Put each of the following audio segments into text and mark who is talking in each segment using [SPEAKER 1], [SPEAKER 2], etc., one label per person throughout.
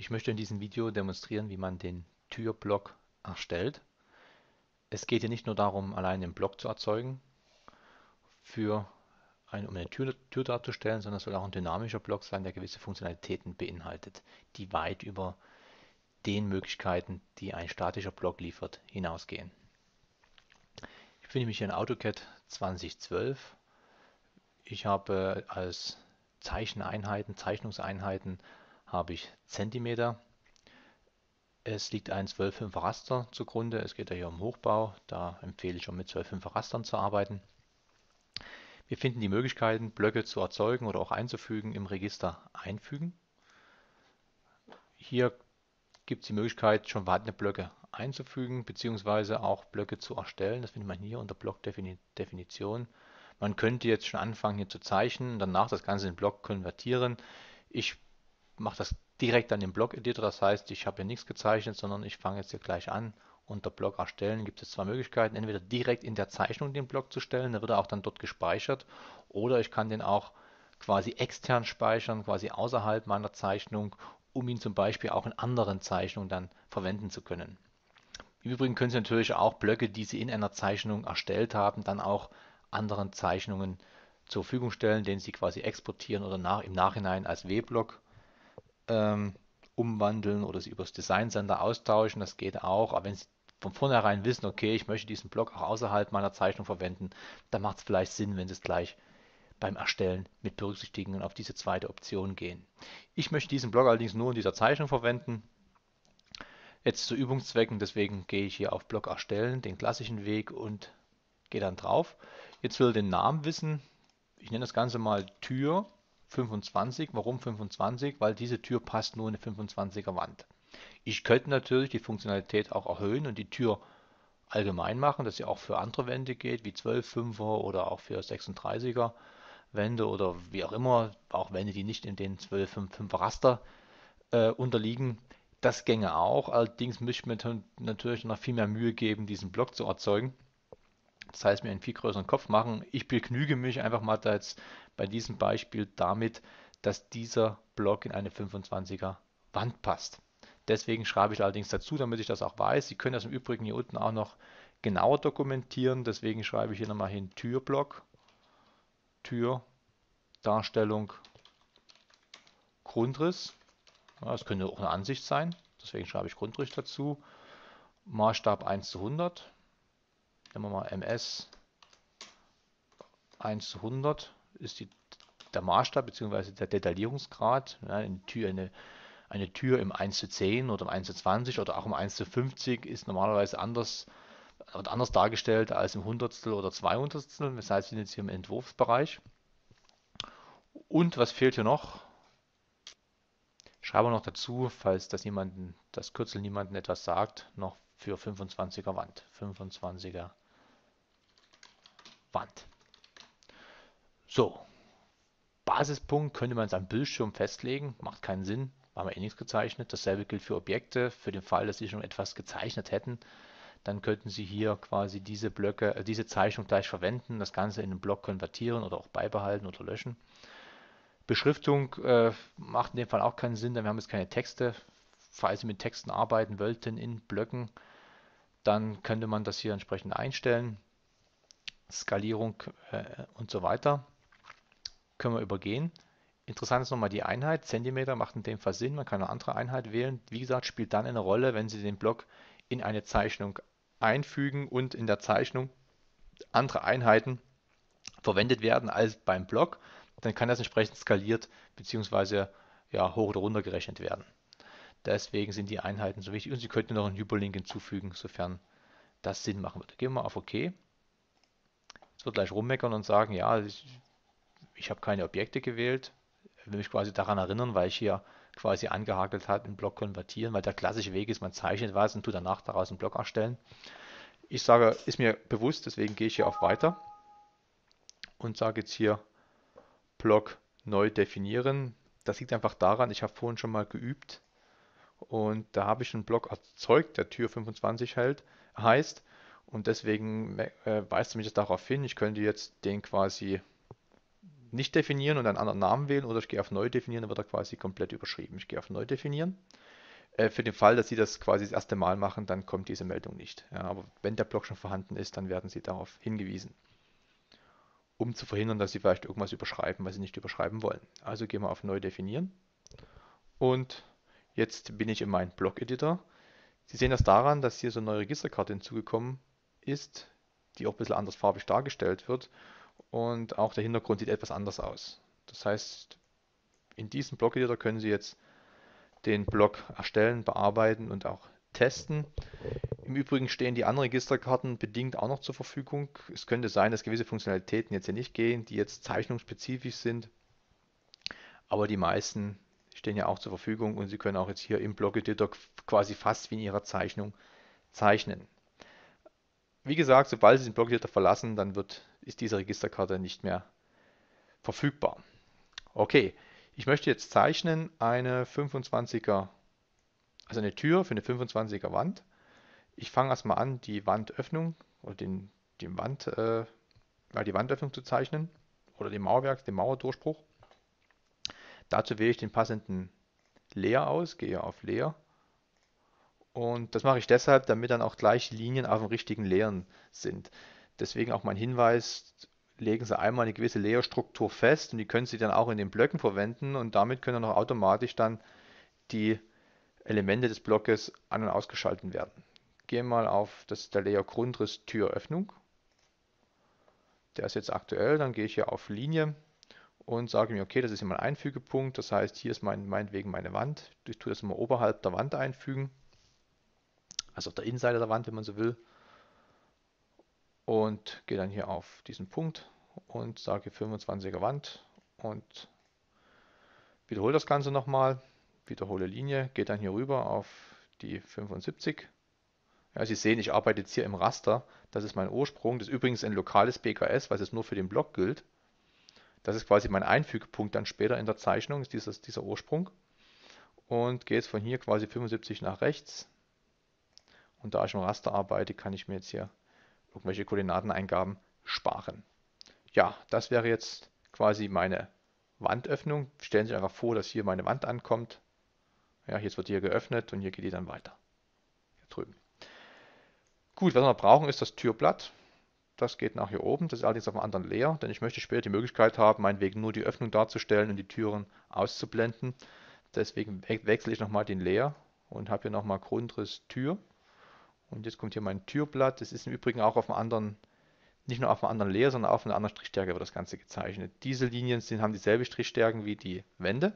[SPEAKER 1] Ich möchte in diesem Video demonstrieren, wie man den Türblock erstellt. Es geht hier nicht nur darum, allein den Block zu erzeugen, für ein, um eine Tür, Tür darzustellen, sondern es soll auch ein dynamischer Block sein, der gewisse Funktionalitäten beinhaltet, die weit über den Möglichkeiten, die ein statischer Block liefert, hinausgehen. Ich befinde mich hier in AutoCAD 2012. Ich habe als Zeicheneinheiten, Zeichnungseinheiten habe ich Zentimeter. Es liegt ein 12,5 Raster zugrunde. Es geht ja hier um Hochbau. Da empfehle ich schon mit 12,5 Rastern zu arbeiten. Wir finden die Möglichkeiten, Blöcke zu erzeugen oder auch einzufügen im Register einfügen. Hier gibt es die Möglichkeit, schon vorhandene Blöcke einzufügen, beziehungsweise auch Blöcke zu erstellen. Das findet man hier unter Blockdefinition. Man könnte jetzt schon anfangen hier zu zeichnen, danach das Ganze in Block konvertieren. Ich mache das direkt an den Block-Editor, das heißt, ich habe hier nichts gezeichnet, sondern ich fange jetzt hier gleich an. Unter Block erstellen gibt es zwei Möglichkeiten, entweder direkt in der Zeichnung den Block zu stellen, der wird auch dann dort gespeichert, oder ich kann den auch quasi extern speichern, quasi außerhalb meiner Zeichnung, um ihn zum Beispiel auch in anderen Zeichnungen dann verwenden zu können. Im Übrigen können Sie natürlich auch Blöcke, die Sie in einer Zeichnung erstellt haben, dann auch anderen Zeichnungen zur Verfügung stellen, den Sie quasi exportieren oder nach, im Nachhinein als W-Block ähm, umwandeln oder sie übers Design Center austauschen. Das geht auch. Aber wenn Sie von vornherein wissen, okay, ich möchte diesen Block auch außerhalb meiner Zeichnung verwenden, dann macht es vielleicht Sinn, wenn Sie es gleich beim Erstellen mit berücksichtigen und auf diese zweite Option gehen. Ich möchte diesen Block allerdings nur in dieser Zeichnung verwenden. Jetzt zu Übungszwecken, deswegen gehe ich hier auf Block erstellen, den klassischen Weg und gehe dann drauf. Jetzt will den Namen wissen. Ich nenne das Ganze mal Tür 25. Warum 25? Weil diese Tür passt nur in eine 25er Wand. Ich könnte natürlich die Funktionalität auch erhöhen und die Tür allgemein machen, dass sie auch für andere Wände geht, wie 12, 5er oder auch für 36er Wände oder wie auch immer, auch Wände, die nicht in den 12, 5, 5 Raster äh, unterliegen. Das gänge auch, allerdings müsste mir natürlich noch viel mehr Mühe geben, diesen Block zu erzeugen. Das heißt, mir einen viel größeren Kopf machen. Ich begnüge mich einfach mal da jetzt bei diesem Beispiel damit, dass dieser Block in eine 25er Wand passt. Deswegen schreibe ich allerdings dazu, damit ich das auch weiß. Sie können das im Übrigen hier unten auch noch genauer dokumentieren. Deswegen schreibe ich hier nochmal hin Türblock, Tür, Darstellung, Grundriss. Das könnte auch eine Ansicht sein. Deswegen schreibe ich Grundriss dazu. Maßstab 1 zu 100 nehmen wir mal MS 1 zu 100 ist die, der Maßstab bzw. der Detaillierungsgrad. Ja, eine, Tür, eine, eine Tür im 1 zu 10 oder im 1 zu 20 oder auch im 1 zu 50 ist normalerweise anders, wird anders dargestellt als im Hundertstel oder Zweihundertstel. Das heißt, wir sind jetzt hier im Entwurfsbereich. Und was fehlt hier noch? Schreibe noch dazu, falls das jemanden, das Kürzel niemanden etwas sagt, noch für 25er Wand. 25er Wand. So, Basispunkt könnte man es am Bildschirm festlegen, macht keinen Sinn, haben wir eh nichts gezeichnet. Dasselbe gilt für Objekte. Für den Fall, dass Sie schon etwas gezeichnet hätten, dann könnten Sie hier quasi diese Blöcke, äh, diese Zeichnung gleich verwenden, das Ganze in einen Block konvertieren oder auch beibehalten oder löschen. Beschriftung äh, macht in dem Fall auch keinen Sinn, denn wir haben jetzt keine Texte. Falls Sie mit Texten arbeiten wollten in Blöcken, dann könnte man das hier entsprechend einstellen. Skalierung äh, und so weiter können wir übergehen. Interessant ist nochmal die Einheit. Zentimeter macht in dem Fall Sinn. Man kann eine andere Einheit wählen. Wie gesagt, spielt dann eine Rolle, wenn Sie den Block in eine Zeichnung einfügen und in der Zeichnung andere Einheiten verwendet werden als beim Block. Dann kann das entsprechend skaliert bzw. Ja, hoch oder runter gerechnet werden. Deswegen sind die Einheiten so wichtig und Sie könnten noch einen Hyperlink hinzufügen, sofern das Sinn machen würde. Gehen wir auf OK. Wird gleich rummeckern und sagen, ja, ich, ich habe keine Objekte gewählt. Ich will mich quasi daran erinnern, weil ich hier quasi angehakelt habe, einen Block konvertieren, weil der klassische Weg ist, man zeichnet was und tut danach daraus einen Block erstellen. Ich sage, ist mir bewusst, deswegen gehe ich hier auf Weiter und sage jetzt hier Block neu definieren. Das liegt einfach daran, ich habe vorhin schon mal geübt, und da habe ich einen Block erzeugt, der Tür 25 hält, heißt. Und deswegen äh, weist mich das darauf hin, ich könnte jetzt den quasi nicht definieren und einen anderen Namen wählen oder ich gehe auf neu definieren, dann wird er quasi komplett überschrieben. Ich gehe auf neu definieren. Äh, für den Fall, dass Sie das quasi das erste Mal machen, dann kommt diese Meldung nicht. Ja, aber wenn der Block schon vorhanden ist, dann werden Sie darauf hingewiesen, um zu verhindern, dass Sie vielleicht irgendwas überschreiben, was Sie nicht überschreiben wollen. Also gehen wir auf neu definieren und jetzt bin ich in meinem Block-Editor. Sie sehen das daran, dass hier so eine neue Registerkarte hinzugekommen ist, die auch ein bisschen anders farbig dargestellt wird und auch der Hintergrund sieht etwas anders aus. Das heißt, in diesem Block-Editor können Sie jetzt den Block erstellen, bearbeiten und auch testen. Im Übrigen stehen die anderen Registerkarten bedingt auch noch zur Verfügung. Es könnte sein, dass gewisse Funktionalitäten jetzt hier nicht gehen, die jetzt zeichnungsspezifisch sind. Aber die meisten stehen ja auch zur Verfügung und Sie können auch jetzt hier im Block-Editor quasi fast wie in Ihrer Zeichnung zeichnen. Wie gesagt, sobald Sie den Block-Editor verlassen, dann wird, ist diese Registerkarte nicht mehr verfügbar. Okay, ich möchte jetzt zeichnen eine 25er, also eine Tür für eine 25er Wand. Ich fange erstmal an, die Wandöffnung oder den, den Wand, äh, die Wandöffnung zu zeichnen oder den Mauerwerk, den Mauerdurchbruch. Dazu wähle ich den passenden Leer aus, gehe auf Leer und das mache ich deshalb, damit dann auch gleich Linien auf dem richtigen Leeren sind. Deswegen auch mein Hinweis, legen Sie einmal eine gewisse Leerstruktur fest und die können Sie dann auch in den Blöcken verwenden und damit können auch automatisch dann die Elemente des Blockes an- und ausgeschaltet werden. Gehen wir mal auf das der Layer Grundriss Türöffnung. Der ist jetzt aktuell, dann gehe ich hier auf Linie und sage mir, okay, das ist immer ein Einfügepunkt, das heißt, hier ist mein, meinetwegen meine Wand. Ich tue das immer oberhalb der Wand einfügen also auf der Innenseite der Wand, wenn man so will. Und gehe dann hier auf diesen Punkt und sage 25er Wand und wiederhole das Ganze nochmal, wiederhole Linie, gehe dann hier rüber auf die 75. Ja, Sie sehen, ich arbeite jetzt hier im Raster. Das ist mein Ursprung. Das ist übrigens ein lokales BKS, was jetzt nur für den Block gilt. Das ist quasi mein Einfügepunkt dann später in der Zeichnung, ist dieses, dieser Ursprung. Und gehe jetzt von hier quasi 75 nach rechts, und da ich im Raster arbeite, kann ich mir jetzt hier irgendwelche Koordinateneingaben sparen. Ja, das wäre jetzt quasi meine Wandöffnung. Stellen Sie sich einfach vor, dass hier meine Wand ankommt. Ja, jetzt wird hier geöffnet und hier geht die dann weiter. Hier drüben. Gut, was wir brauchen, ist das Türblatt. Das geht nach hier oben. Das ist allerdings auf einem anderen Layer, denn ich möchte später die Möglichkeit haben, meinetwegen nur die Öffnung darzustellen und die Türen auszublenden. Deswegen wechsle ich nochmal den Layer und habe hier nochmal Grundriss Tür. Und jetzt kommt hier mein Türblatt. Das ist im Übrigen auch auf einem anderen, nicht nur auf einem anderen Layer, sondern auf einer anderen Strichstärke wird das Ganze gezeichnet. Diese Linien sind, haben dieselbe Strichstärken wie die Wände,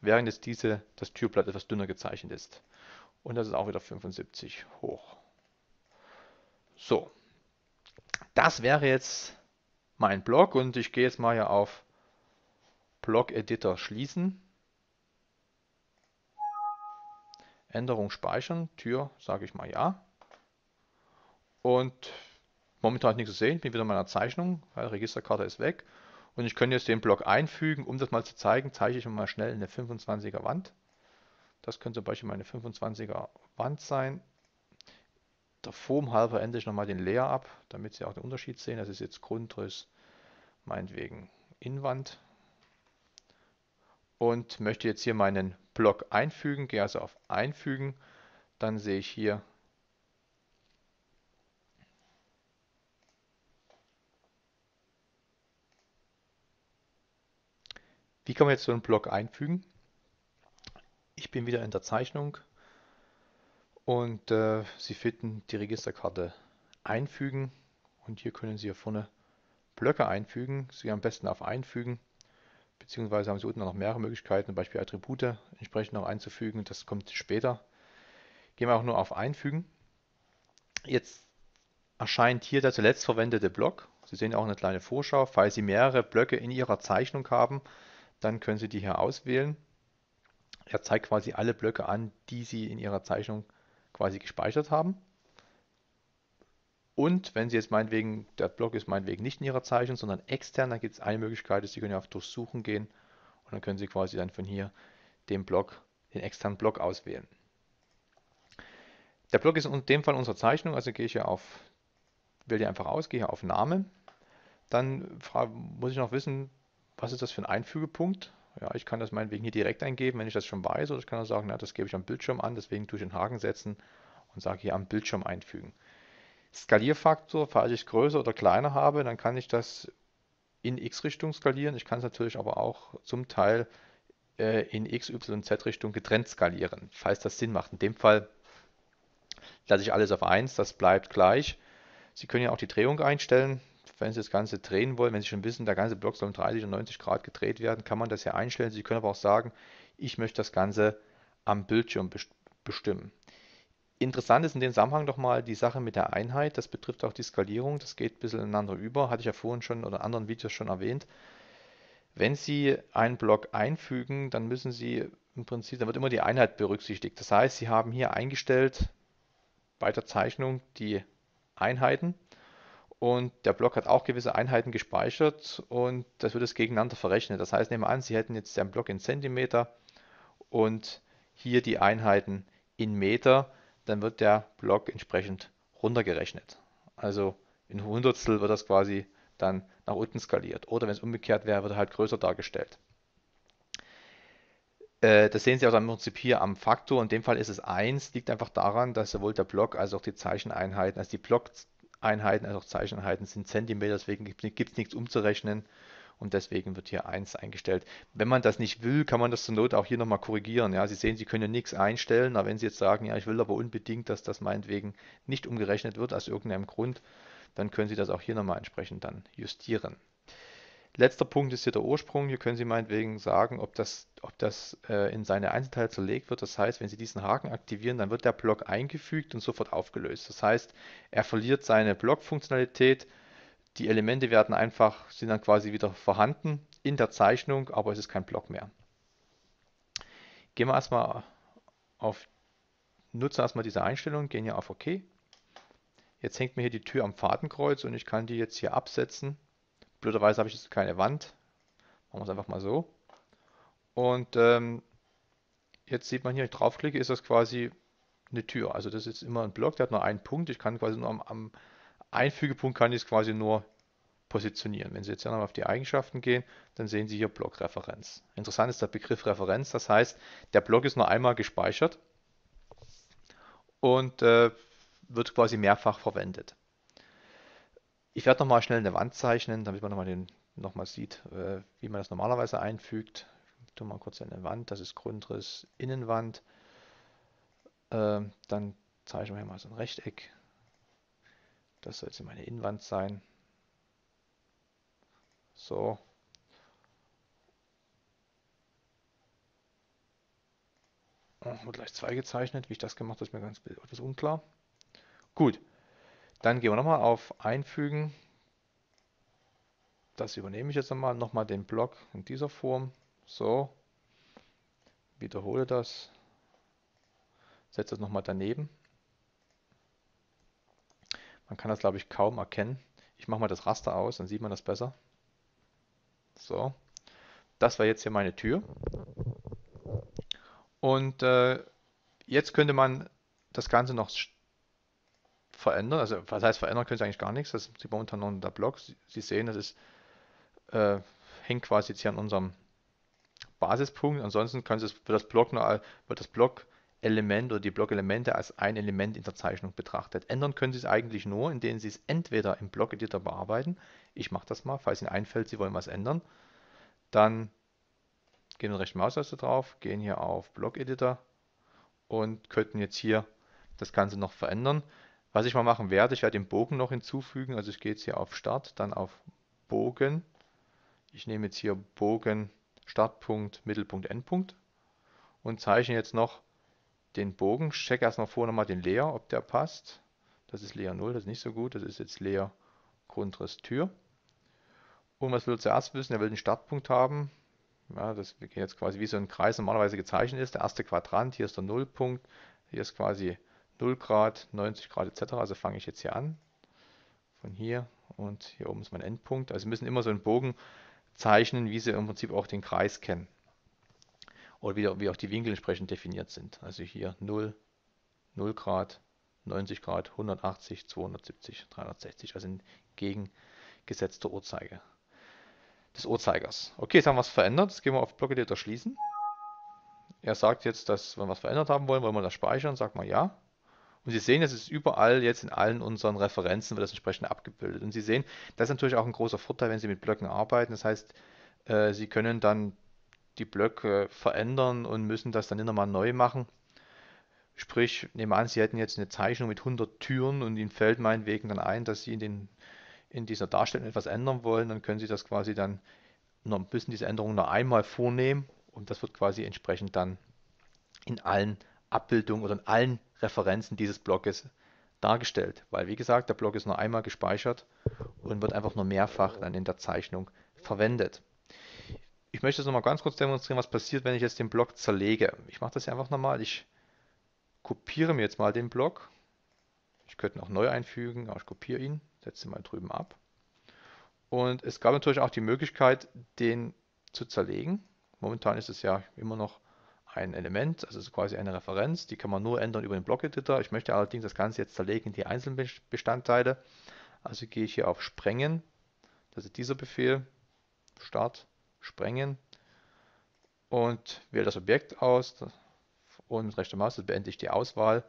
[SPEAKER 1] während jetzt diese, das Türblatt etwas dünner gezeichnet ist. Und das ist auch wieder 75 hoch. So, das wäre jetzt mein Blog und ich gehe jetzt mal hier auf Blog Editor schließen. Änderung speichern, Tür sage ich mal ja. Und momentan nichts zu sehen. Ich bin wieder in meiner Zeichnung, weil Registerkarte ist weg. Und ich könnte jetzt den Block einfügen. Um das mal zu zeigen, zeige ich mal schnell eine 25er Wand. Das könnte zum Beispiel meine 25er Wand sein. Der Form halber ende ich nochmal den Leer ab, damit Sie auch den Unterschied sehen. Das ist jetzt Grundriss, meinetwegen Innenwand. Und möchte jetzt hier meinen Block einfügen. Gehe also auf Einfügen. Dann sehe ich hier Wie kann man jetzt so einen Block einfügen? Ich bin wieder in der Zeichnung und äh, Sie finden die Registerkarte einfügen und hier können Sie hier vorne Blöcke einfügen. Sie am besten auf Einfügen, beziehungsweise haben Sie unten noch mehrere Möglichkeiten, zum Beispiel Attribute entsprechend noch einzufügen. Das kommt später. Gehen wir auch nur auf Einfügen. Jetzt erscheint hier der zuletzt verwendete Block. Sie sehen auch eine kleine Vorschau. Falls Sie mehrere Blöcke in Ihrer Zeichnung haben, dann können Sie die hier auswählen. Er zeigt quasi alle Blöcke an, die Sie in Ihrer Zeichnung quasi gespeichert haben. Und wenn Sie jetzt meinetwegen, der Block ist meinetwegen nicht in Ihrer Zeichnung, sondern extern, dann gibt es eine Möglichkeit, Sie können auf Durchsuchen gehen und dann können Sie quasi dann von hier den Block, den externen Block auswählen. Der Block ist in dem Fall unsere Zeichnung, also gehe ich hier auf, wähle die einfach aus, gehe hier auf Name. Dann muss ich noch wissen, was ist das für ein Einfügepunkt? Ja, ich kann das meinetwegen hier direkt eingeben, wenn ich das schon weiß, oder ich kann auch sagen, na, das gebe ich am Bildschirm an, deswegen tue ich den Haken setzen und sage hier am Bildschirm einfügen. Skalierfaktor, falls ich es größer oder kleiner habe, dann kann ich das in x-Richtung skalieren. Ich kann es natürlich aber auch zum Teil äh, in x, y, z-Richtung getrennt skalieren, falls das Sinn macht. In dem Fall lasse ich alles auf 1, das bleibt gleich. Sie können ja auch die Drehung einstellen. Wenn Sie das Ganze drehen wollen, wenn Sie schon wissen, der ganze Block soll um 30 und 90 Grad gedreht werden, kann man das ja einstellen. Sie können aber auch sagen, ich möchte das Ganze am Bildschirm bestimmen. Interessant ist in dem Zusammenhang doch mal die Sache mit der Einheit. Das betrifft auch die Skalierung. Das geht ein bisschen ineinander über. Hatte ich ja vorhin schon oder in anderen Videos schon erwähnt. Wenn Sie einen Block einfügen, dann müssen Sie im Prinzip, dann wird immer die Einheit berücksichtigt. Das heißt, Sie haben hier eingestellt bei der Zeichnung die Einheiten und der Block hat auch gewisse Einheiten gespeichert und das wird es gegeneinander verrechnet. Das heißt, nehmen wir an, Sie hätten jetzt den Block in Zentimeter und hier die Einheiten in Meter dann wird der Block entsprechend runtergerechnet. Also in Hundertstel wird das quasi dann nach unten skaliert. Oder wenn es umgekehrt wäre, wird er halt größer dargestellt. Äh, das sehen Sie auch im Prinzip hier am Faktor. In dem Fall ist es 1, liegt einfach daran, dass sowohl der Block als auch die Zeicheneinheiten, also die Blockeinheiten als auch Zeicheneinheiten sind Zentimeter, deswegen gibt es nichts umzurechnen und deswegen wird hier 1 eingestellt. Wenn man das nicht will, kann man das zur Not auch hier nochmal korrigieren. Ja, Sie sehen, Sie können ja nichts einstellen, aber wenn Sie jetzt sagen, ja, ich will aber unbedingt, dass das meinetwegen nicht umgerechnet wird aus irgendeinem Grund, dann können Sie das auch hier nochmal entsprechend dann justieren. Letzter Punkt ist hier der Ursprung. Hier können Sie meinetwegen sagen, ob das, ob das äh, in seine Einzelteile zerlegt wird. Das heißt, wenn Sie diesen Haken aktivieren, dann wird der Block eingefügt und sofort aufgelöst. Das heißt, er verliert seine Blockfunktionalität die Elemente werden einfach, sind dann quasi wieder vorhanden in der Zeichnung, aber es ist kein Block mehr. Gehen wir erstmal auf, nutzen erstmal diese Einstellung, gehen hier auf OK. Jetzt hängt mir hier die Tür am Fadenkreuz und ich kann die jetzt hier absetzen. Blöderweise habe ich jetzt keine Wand. Machen wir es einfach mal so. Und ähm, jetzt sieht man hier, wenn ich draufklicke, ist das quasi eine Tür. Also das ist immer ein Block, der hat nur einen Punkt. Ich kann quasi nur am, am Einfügepunkt kann ich es quasi nur positionieren. Wenn Sie jetzt nochmal auf die Eigenschaften gehen, dann sehen Sie hier Blockreferenz. Interessant ist der Begriff Referenz, das heißt, der Block ist nur einmal gespeichert und äh, wird quasi mehrfach verwendet. Ich werde nochmal schnell eine Wand zeichnen, damit man nochmal noch mal sieht, äh, wie man das normalerweise einfügt. Ich tue mal kurz eine Wand, das ist Grundriss, Innenwand. Äh, dann zeichnen wir hier mal so ein Rechteck. Das soll jetzt meine Innenwand sein. So. Oh, wird gleich zwei gezeichnet. Wie ich das gemacht habe, ist mir ganz etwas unklar. Gut. Dann gehen wir nochmal auf Einfügen. Das übernehme ich jetzt nochmal. Nochmal den Block in dieser Form. So. Wiederhole das. Setze das nochmal daneben. Man kann das, glaube ich, kaum erkennen. Ich mache mal das Raster aus, dann sieht man das besser. So, das war jetzt hier meine Tür. Und äh, jetzt könnte man das Ganze noch verändern. Also was heißt verändern, können Sie eigentlich gar nichts. Das sieht man unter anderem der Block. Sie, sehen, das ist, äh, hängt quasi jetzt hier an unserem Basispunkt. Ansonsten können Sie für das Block nur, wird das Block Element oder die Blockelemente als ein Element in der Zeichnung betrachtet. Ändern können Sie es eigentlich nur, indem Sie es entweder im Block-Editor bearbeiten. Ich mache das mal, falls Ihnen einfällt, Sie wollen was ändern. Dann gehen wir rechten Maustaste drauf, gehen hier auf Block-Editor und könnten jetzt hier das Ganze noch verändern. Was ich mal machen werde, ich werde den Bogen noch hinzufügen. Also ich gehe jetzt hier auf Start, dann auf Bogen. Ich nehme jetzt hier Bogen Startpunkt, Mittelpunkt, Endpunkt und zeichne jetzt noch den Bogen, check erstmal vorher nochmal den Leer, ob der passt. Das ist Leer 0, das ist nicht so gut. Das ist jetzt Leer Grundriss Tür. Und was will er zuerst wissen? Er will den Startpunkt haben. Ja, das geht jetzt quasi wie so ein Kreis normalerweise gezeichnet ist. Der erste Quadrant, hier ist der Nullpunkt, hier ist quasi 0 Grad, 90 Grad etc. Also fange ich jetzt hier an. Von hier und hier oben ist mein Endpunkt. Also müssen immer so einen Bogen zeichnen, wie Sie im Prinzip auch den Kreis kennen oder wie, wie auch die Winkel entsprechend definiert sind. Also hier 0, 0 Grad, 90 Grad, 180, 270, 360, also in gegengesetzter Uhrzeigersinn. des Uhrzeigers. Okay, jetzt haben wir es verändert. Jetzt gehen wir auf Blockeditor schließen. Er sagt jetzt, dass wenn wir was verändert haben wollen, wollen wir das speichern. Sagt mal ja. Und Sie sehen, es ist überall jetzt in allen unseren Referenzen wird das entsprechend abgebildet. Und Sie sehen, das ist natürlich auch ein großer Vorteil, wenn Sie mit Blöcken arbeiten. Das heißt, äh, Sie können dann die Blöcke verändern und müssen das dann immer mal neu machen. Sprich, nehmen wir an, Sie hätten jetzt eine Zeichnung mit 100 Türen und Ihnen fällt meinetwegen dann ein, dass Sie in, den, in dieser Darstellung etwas ändern wollen, dann können Sie das quasi dann, noch, müssen diese Änderung noch einmal vornehmen und das wird quasi entsprechend dann in allen Abbildungen oder in allen Referenzen dieses Blockes dargestellt. Weil wie gesagt, der Block ist nur einmal gespeichert und wird einfach nur mehrfach dann in der Zeichnung verwendet. Ich möchte jetzt nochmal ganz kurz demonstrieren, was passiert, wenn ich jetzt den Block zerlege. Ich mache das hier einfach nochmal. Ich kopiere mir jetzt mal den Block. Ich könnte ihn auch neu einfügen, aber ich kopiere ihn, setze ihn mal drüben ab. Und es gab natürlich auch die Möglichkeit, den zu zerlegen. Momentan ist es ja immer noch ein Element, also quasi eine Referenz, die kann man nur ändern über den Block-Editor. Ich möchte allerdings das Ganze jetzt zerlegen in die einzelnen Bestandteile. Also gehe ich hier auf Sprengen, das ist dieser Befehl, Start, Sprengen und wähle das Objekt aus und mit rechter Maus beende ich die Auswahl.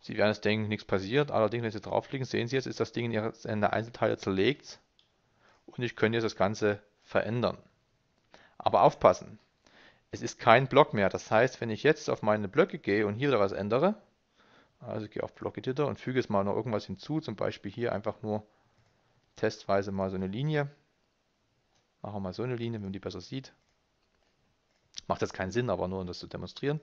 [SPEAKER 1] Sie werden jetzt denken, nichts passiert, allerdings wenn Sie draufklicken, sehen Sie jetzt, ist das Ding in Einzelteile zerlegt und ich könnte jetzt das Ganze verändern. Aber aufpassen, es ist kein Block mehr. Das heißt, wenn ich jetzt auf meine Blöcke gehe und hier wieder was ändere, also ich gehe auf Block Editor und füge jetzt mal noch irgendwas hinzu, zum Beispiel hier einfach nur testweise mal so eine Linie. Machen wir mal so eine Linie, wenn man die besser sieht. Macht jetzt keinen Sinn, aber nur um das zu demonstrieren.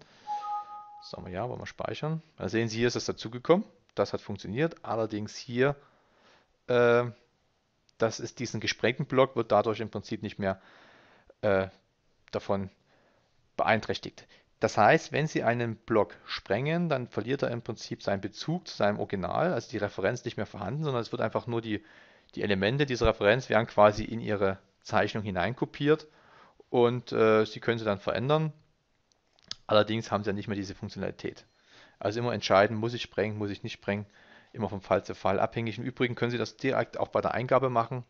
[SPEAKER 1] Sagen wir ja, wollen wir speichern. Dann sehen Sie, hier ist es dazugekommen. Das hat funktioniert. Allerdings hier, äh, das ist diesen gesprengten Block, wird dadurch im Prinzip nicht mehr äh, davon beeinträchtigt. Das heißt, wenn Sie einen Block sprengen, dann verliert er im Prinzip seinen Bezug zu seinem Original, also die Referenz nicht mehr vorhanden, sondern es wird einfach nur die, die Elemente dieser Referenz werden quasi in Ihre Zeichnung hineinkopiert und äh, Sie können sie dann verändern. Allerdings haben Sie ja nicht mehr diese Funktionalität. Also immer entscheiden, muss ich sprengen, muss ich nicht sprengen, immer vom Fall zu Fall abhängig. Im Übrigen können Sie das direkt auch bei der Eingabe machen,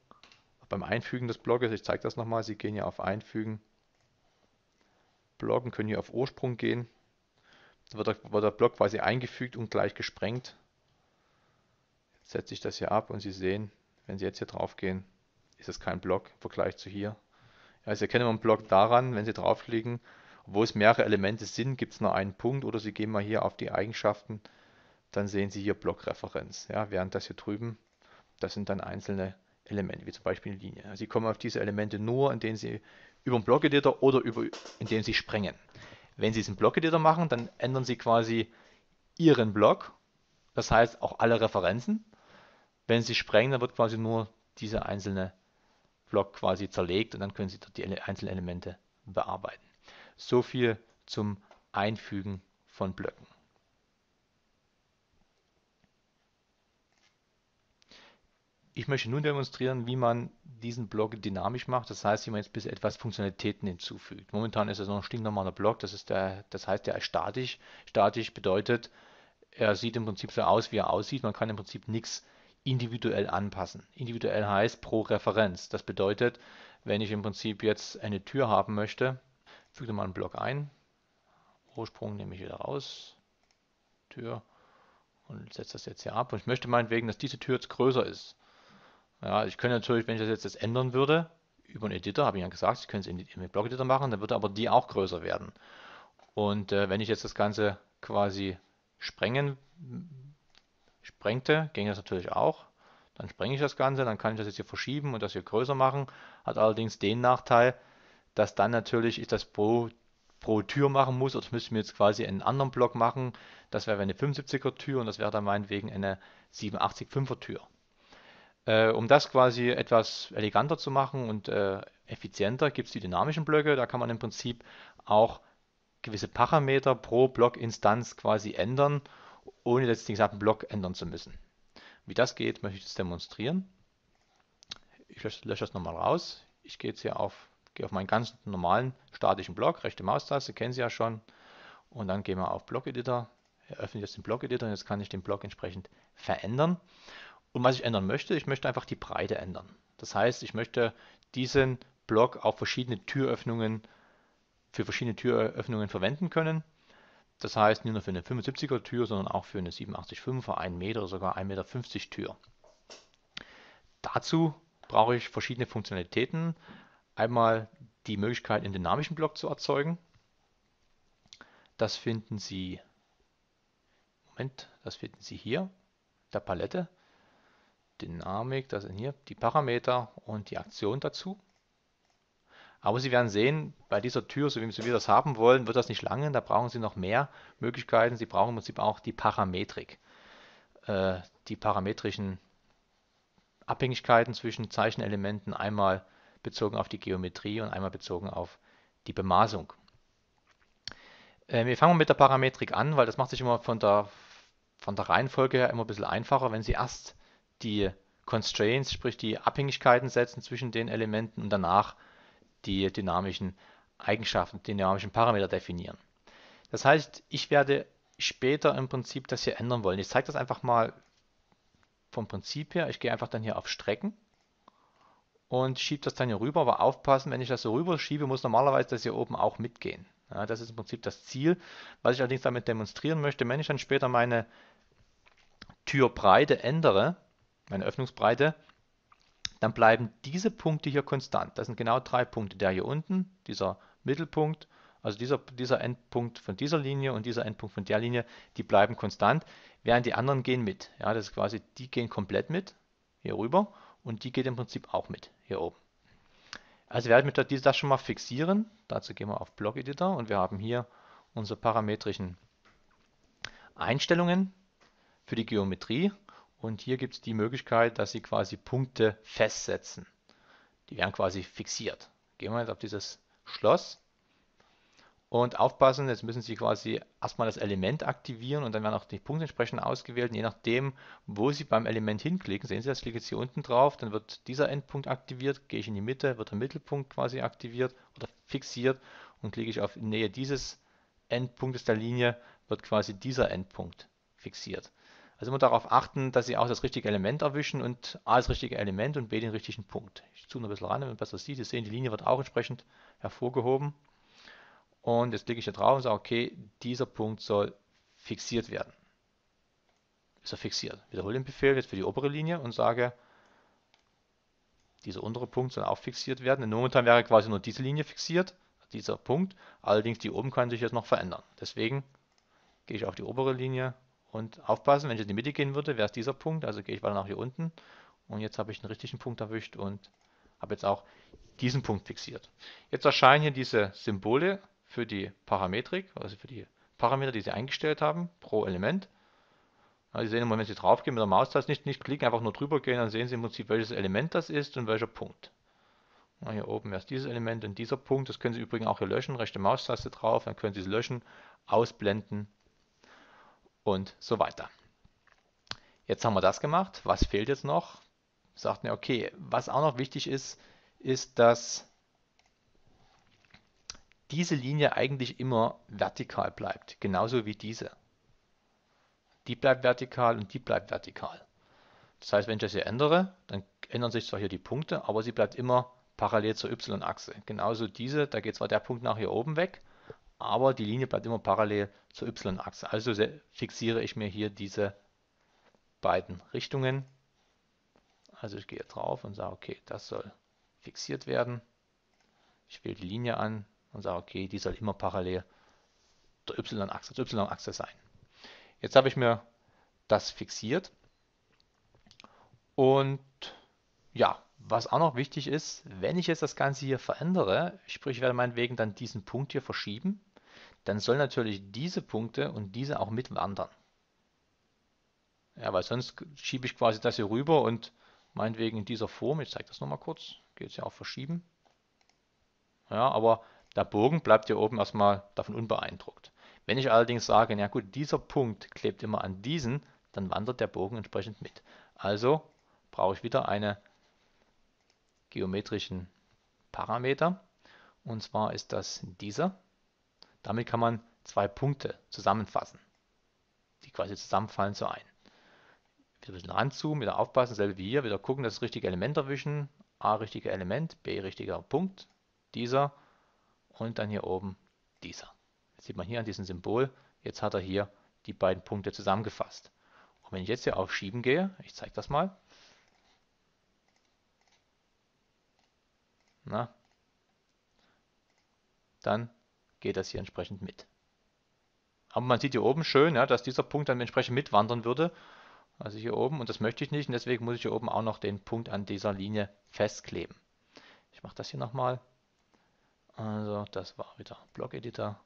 [SPEAKER 1] beim Einfügen des Blogs. Ich zeige das nochmal. Sie gehen ja auf Einfügen Bloggen können hier auf Ursprung gehen. Da wird der, wird der Block quasi eingefügt und gleich gesprengt. Jetzt setze ich das hier ab und Sie sehen, wenn Sie jetzt hier drauf gehen, ist es kein Block im Vergleich zu hier. Sie erkennen einen Block daran, wenn Sie draufklicken, wo es mehrere Elemente sind, gibt es nur einen Punkt oder Sie gehen mal hier auf die Eigenschaften, dann sehen Sie hier Blockreferenz. Ja, während das hier drüben, das sind dann einzelne Elemente, wie zum Beispiel eine Linie. Sie kommen auf diese Elemente nur, indem Sie über den Block-Editor oder über, indem Sie sprengen. Wenn Sie es im Block-Editor machen, dann ändern Sie quasi Ihren Block, das heißt auch alle Referenzen. Wenn Sie sprengen, dann wird quasi nur dieser einzelne Block quasi zerlegt und dann können Sie dort die einzelnen Elemente bearbeiten. So viel zum Einfügen von Blöcken. Ich möchte nun demonstrieren, wie man diesen Block dynamisch macht. Das heißt, wie man jetzt bis etwas Funktionalitäten hinzufügt. Momentan ist es noch ein stinknormaler Block. Das, ist der, das heißt, der ist statisch. Statisch bedeutet, er sieht im Prinzip so aus, wie er aussieht. Man kann im Prinzip nichts individuell anpassen. Individuell heißt pro Referenz. Das bedeutet, wenn ich im Prinzip jetzt eine Tür haben möchte, füge mal einen Block ein. Ursprung nehme ich wieder raus. Tür und setze das jetzt hier ab. Und ich möchte meinetwegen, dass diese Tür jetzt größer ist. Ja, ich könnte natürlich, wenn ich das jetzt, jetzt ändern würde, über einen Editor, habe ich ja gesagt, ich könnte es in, in Block-Editor machen, dann würde aber die auch größer werden. Und äh, wenn ich jetzt das Ganze quasi sprengen, sprengte, ging das natürlich auch. Dann sprenge ich das Ganze, dann kann ich das jetzt hier verschieben und das hier größer machen. Hat allerdings den Nachteil, dass dann natürlich ich das pro, pro Tür machen muss. Oder ich müsste mir jetzt quasi einen anderen Block machen. Das wäre eine 75er Tür und das wäre dann meinetwegen eine 87,5er Tür. Äh, um das quasi etwas eleganter zu machen und äh, effizienter, gibt es die dynamischen Blöcke. Da kann man im Prinzip auch gewisse Parameter pro Blockinstanz quasi ändern, ohne jetzt den gesamten Block ändern zu müssen. Wie das geht, möchte ich das demonstrieren. Ich lösche, lösche das nochmal raus. Ich gehe jetzt hier auf, gehe auf meinen ganz normalen statischen Block, rechte Maustaste, kennen Sie ja schon. Und dann gehen wir auf Block Editor, eröffne jetzt den Block Editor und jetzt kann ich den Block entsprechend verändern. Und was ich ändern möchte, ich möchte einfach die Breite ändern. Das heißt, ich möchte diesen Block auf verschiedene Türöffnungen, für verschiedene Türöffnungen verwenden können. Das heißt, nicht nur für eine 75er Tür, sondern auch für eine 87,5er, 1 Meter oder sogar 1,50 Meter Tür. Dazu brauche ich verschiedene Funktionalitäten. Einmal die Möglichkeit, einen dynamischen Block zu erzeugen. Das finden Sie, Moment, das finden Sie hier, der Palette. Dynamik, das sind hier die Parameter und die Aktion dazu. Aber Sie werden sehen, bei dieser Tür, so wie Sie das haben wollen, wird das nicht lange. Da brauchen Sie noch mehr Möglichkeiten. Sie brauchen im Prinzip auch die Parametrik, äh, die parametrischen Abhängigkeiten zwischen Zeichenelementen, einmal bezogen auf die Geometrie und einmal bezogen auf die Bemaßung. Äh, wir fangen mit der Parametrik an, weil das macht sich immer von der, von der Reihenfolge her immer ein bisschen einfacher, wenn Sie erst die Constraints, sprich die Abhängigkeiten setzen zwischen den Elementen und danach die dynamischen Eigenschaften, die dynamischen Parameter definieren. Das heißt, ich werde später im Prinzip das hier ändern wollen. Ich zeige das einfach mal vom Prinzip her. Ich gehe einfach dann hier auf Strecken und schiebe das dann hier rüber. Aber aufpassen, wenn ich das so rüber schiebe, muss normalerweise das hier oben auch mitgehen. Ja, das ist im Prinzip das Ziel. Was ich allerdings damit demonstrieren möchte, wenn ich dann später meine Türbreite ändere, meine Öffnungsbreite, dann bleiben diese Punkte hier konstant. Das sind genau drei Punkte. Der hier unten, dieser Mittelpunkt, also dieser, dieser Endpunkt von dieser Linie und dieser Endpunkt von der Linie, die bleiben konstant, während die anderen gehen mit. Ja, das ist quasi, die gehen komplett mit, hier rüber, und die geht im Prinzip auch mit, hier oben. Also wir werden mit das schon mal fixieren. Dazu gehen wir auf Block Editor und wir haben hier unsere parametrischen Einstellungen für die Geometrie. Und hier gibt es die Möglichkeit, dass Sie quasi Punkte festsetzen. Die werden quasi fixiert. Gehen wir jetzt auf dieses Schloss und aufpassen, jetzt müssen Sie quasi erstmal das Element aktivieren und dann werden auch die Punkte entsprechend ausgewählt. Und je nachdem, wo Sie beim Element hinklicken, sehen Sie das, klicke jetzt hier unten drauf, dann wird dieser Endpunkt aktiviert, gehe ich in die Mitte, wird der Mittelpunkt quasi aktiviert oder fixiert und klicke ich auf Nähe dieses Endpunktes der Linie, wird quasi dieser Endpunkt fixiert. Also immer darauf achten, dass Sie auch das richtige Element erwischen und A das richtige Element und B den richtigen Punkt. Ich zoome ein bisschen ran, wenn man besser sieht. Sie sehen, die Linie wird auch entsprechend hervorgehoben. Und jetzt klicke ich hier drauf und sage, okay, dieser Punkt soll fixiert werden. Ist er fixiert. Wiederhole den Befehl jetzt für die obere Linie und sage, dieser untere Punkt soll auch fixiert werden. Denn momentan wäre quasi nur diese Linie fixiert, dieser Punkt. Allerdings die oben kann sich jetzt noch verändern. Deswegen gehe ich auf die obere Linie und aufpassen, wenn ich in die Mitte gehen würde, wäre es dieser Punkt, also gehe ich weiter nach hier unten und jetzt habe ich den richtigen Punkt erwischt und habe jetzt auch diesen Punkt fixiert. Jetzt erscheinen hier diese Symbole für die Parametrik, also für die Parameter, die Sie eingestellt haben pro Element. Also Sie sehen immer, wenn Sie drauf gehen mit der Maustaste, nicht, nicht klicken, einfach nur drüber gehen, dann sehen Sie im Prinzip, welches Element das ist und welcher Punkt. Hier oben wäre es dieses Element und dieser Punkt. Das können Sie übrigens auch hier löschen, rechte Maustaste drauf, dann können Sie es löschen, ausblenden und so weiter. Jetzt haben wir das gemacht. Was fehlt jetzt noch? Sagt mir, okay, was auch noch wichtig ist, ist, dass diese Linie eigentlich immer vertikal bleibt, genauso wie diese. Die bleibt vertikal und die bleibt vertikal. Das heißt, wenn ich das hier ändere, dann ändern sich zwar hier die Punkte, aber sie bleibt immer parallel zur y-Achse. Genauso diese, da geht zwar der Punkt nach hier oben weg, aber die Linie bleibt immer parallel zur y-Achse. Also fixiere ich mir hier diese beiden Richtungen. Also ich gehe drauf und sage, okay, das soll fixiert werden. Ich wähle die Linie an und sage, okay, die soll immer parallel der y-Achse, zur y-Achse sein. Jetzt habe ich mir das fixiert. Und ja, was auch noch wichtig ist, wenn ich jetzt das Ganze hier verändere, sprich ich werde meinetwegen dann diesen Punkt hier verschieben, dann sollen natürlich diese Punkte und diese auch mitwandern. Ja, weil sonst schiebe ich quasi das hier rüber und meinetwegen in dieser Form, ich zeige das nochmal kurz, geht es ja auch verschieben. Ja, aber der Bogen bleibt hier oben erstmal davon unbeeindruckt. Wenn ich allerdings sage, na gut, dieser Punkt klebt immer an diesen, dann wandert der Bogen entsprechend mit. Also brauche ich wieder einen geometrischen Parameter. Und zwar ist das dieser. Damit kann man zwei Punkte zusammenfassen, die quasi zusammenfallen zu ein. Wieder ein bisschen ranzoomen, wieder aufpassen, dasselbe wie hier, wieder gucken, dass das richtige Element erwischen, A richtiger Element, B richtiger Punkt, dieser und dann hier oben dieser. Das sieht man hier an diesem Symbol. Jetzt hat er hier die beiden Punkte zusammengefasst. Und wenn ich jetzt hier auf Schieben gehe, ich zeige das mal. Na, dann geht das hier entsprechend mit. Aber man sieht hier oben schön, ja, dass dieser Punkt dann entsprechend mitwandern würde. Also hier oben, und das möchte ich nicht, und deswegen muss ich hier oben auch noch den Punkt an dieser Linie festkleben. Ich mache das hier nochmal. Also das war wieder Block-Editor.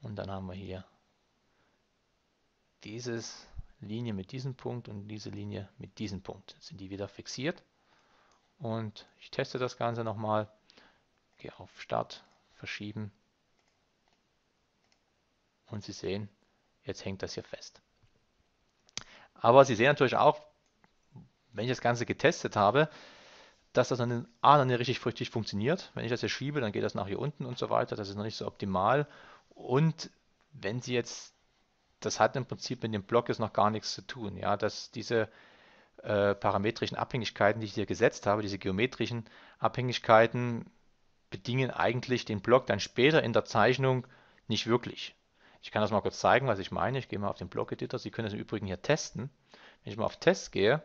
[SPEAKER 1] Und dann haben wir hier dieses Linie mit diesem Punkt und diese Linie mit diesem Punkt. Jetzt sind die wieder fixiert. Und ich teste das Ganze nochmal. Gehe auf Start, verschieben. Und Sie sehen, jetzt hängt das hier fest. Aber Sie sehen natürlich auch, wenn ich das Ganze getestet habe, dass das dann A, dann nicht richtig, richtig funktioniert. Wenn ich das hier schiebe, dann geht das nach hier unten und so weiter. Das ist noch nicht so optimal. Und wenn Sie jetzt, das hat im Prinzip mit dem Block jetzt noch gar nichts zu tun. Ja, dass diese äh, parametrischen Abhängigkeiten, die ich hier gesetzt habe, diese geometrischen Abhängigkeiten, bedingen eigentlich den Block dann später in der Zeichnung nicht wirklich. Ich kann das mal kurz zeigen, was ich meine. Ich gehe mal auf den Block-Editor. Sie können das im Übrigen hier testen. Wenn ich mal auf Test gehe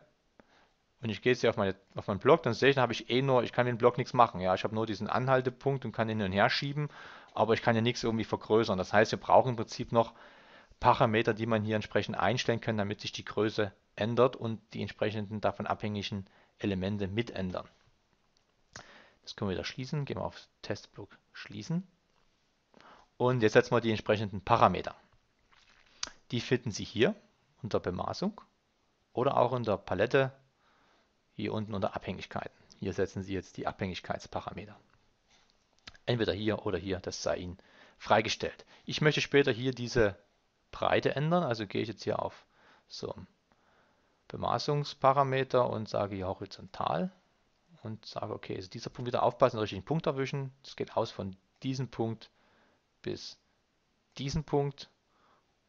[SPEAKER 1] und ich gehe jetzt hier auf, meine, auf meinen Block, dann sehe ich, dann habe ich eh nur, ich kann den Block nichts machen. Ja, ich habe nur diesen Anhaltepunkt und kann ihn hin und her schieben, aber ich kann ja nichts irgendwie vergrößern. Das heißt, wir brauchen im Prinzip noch Parameter, die man hier entsprechend einstellen kann, damit sich die Größe ändert und die entsprechenden davon abhängigen Elemente mitändern. Das können wir wieder schließen. Gehen wir auf Testblock schließen. Und jetzt setzen wir die entsprechenden Parameter. Die finden Sie hier unter Bemaßung oder auch unter Palette hier unten unter Abhängigkeiten. Hier setzen Sie jetzt die Abhängigkeitsparameter. Entweder hier oder hier, das sei Ihnen freigestellt. Ich möchte später hier diese Breite ändern, also gehe ich jetzt hier auf so Bemaßungsparameter und sage hier horizontal und sage, okay, also dieser Punkt wieder aufpassen, den richtigen Punkt erwischen. Es geht aus von diesem Punkt bis diesen Punkt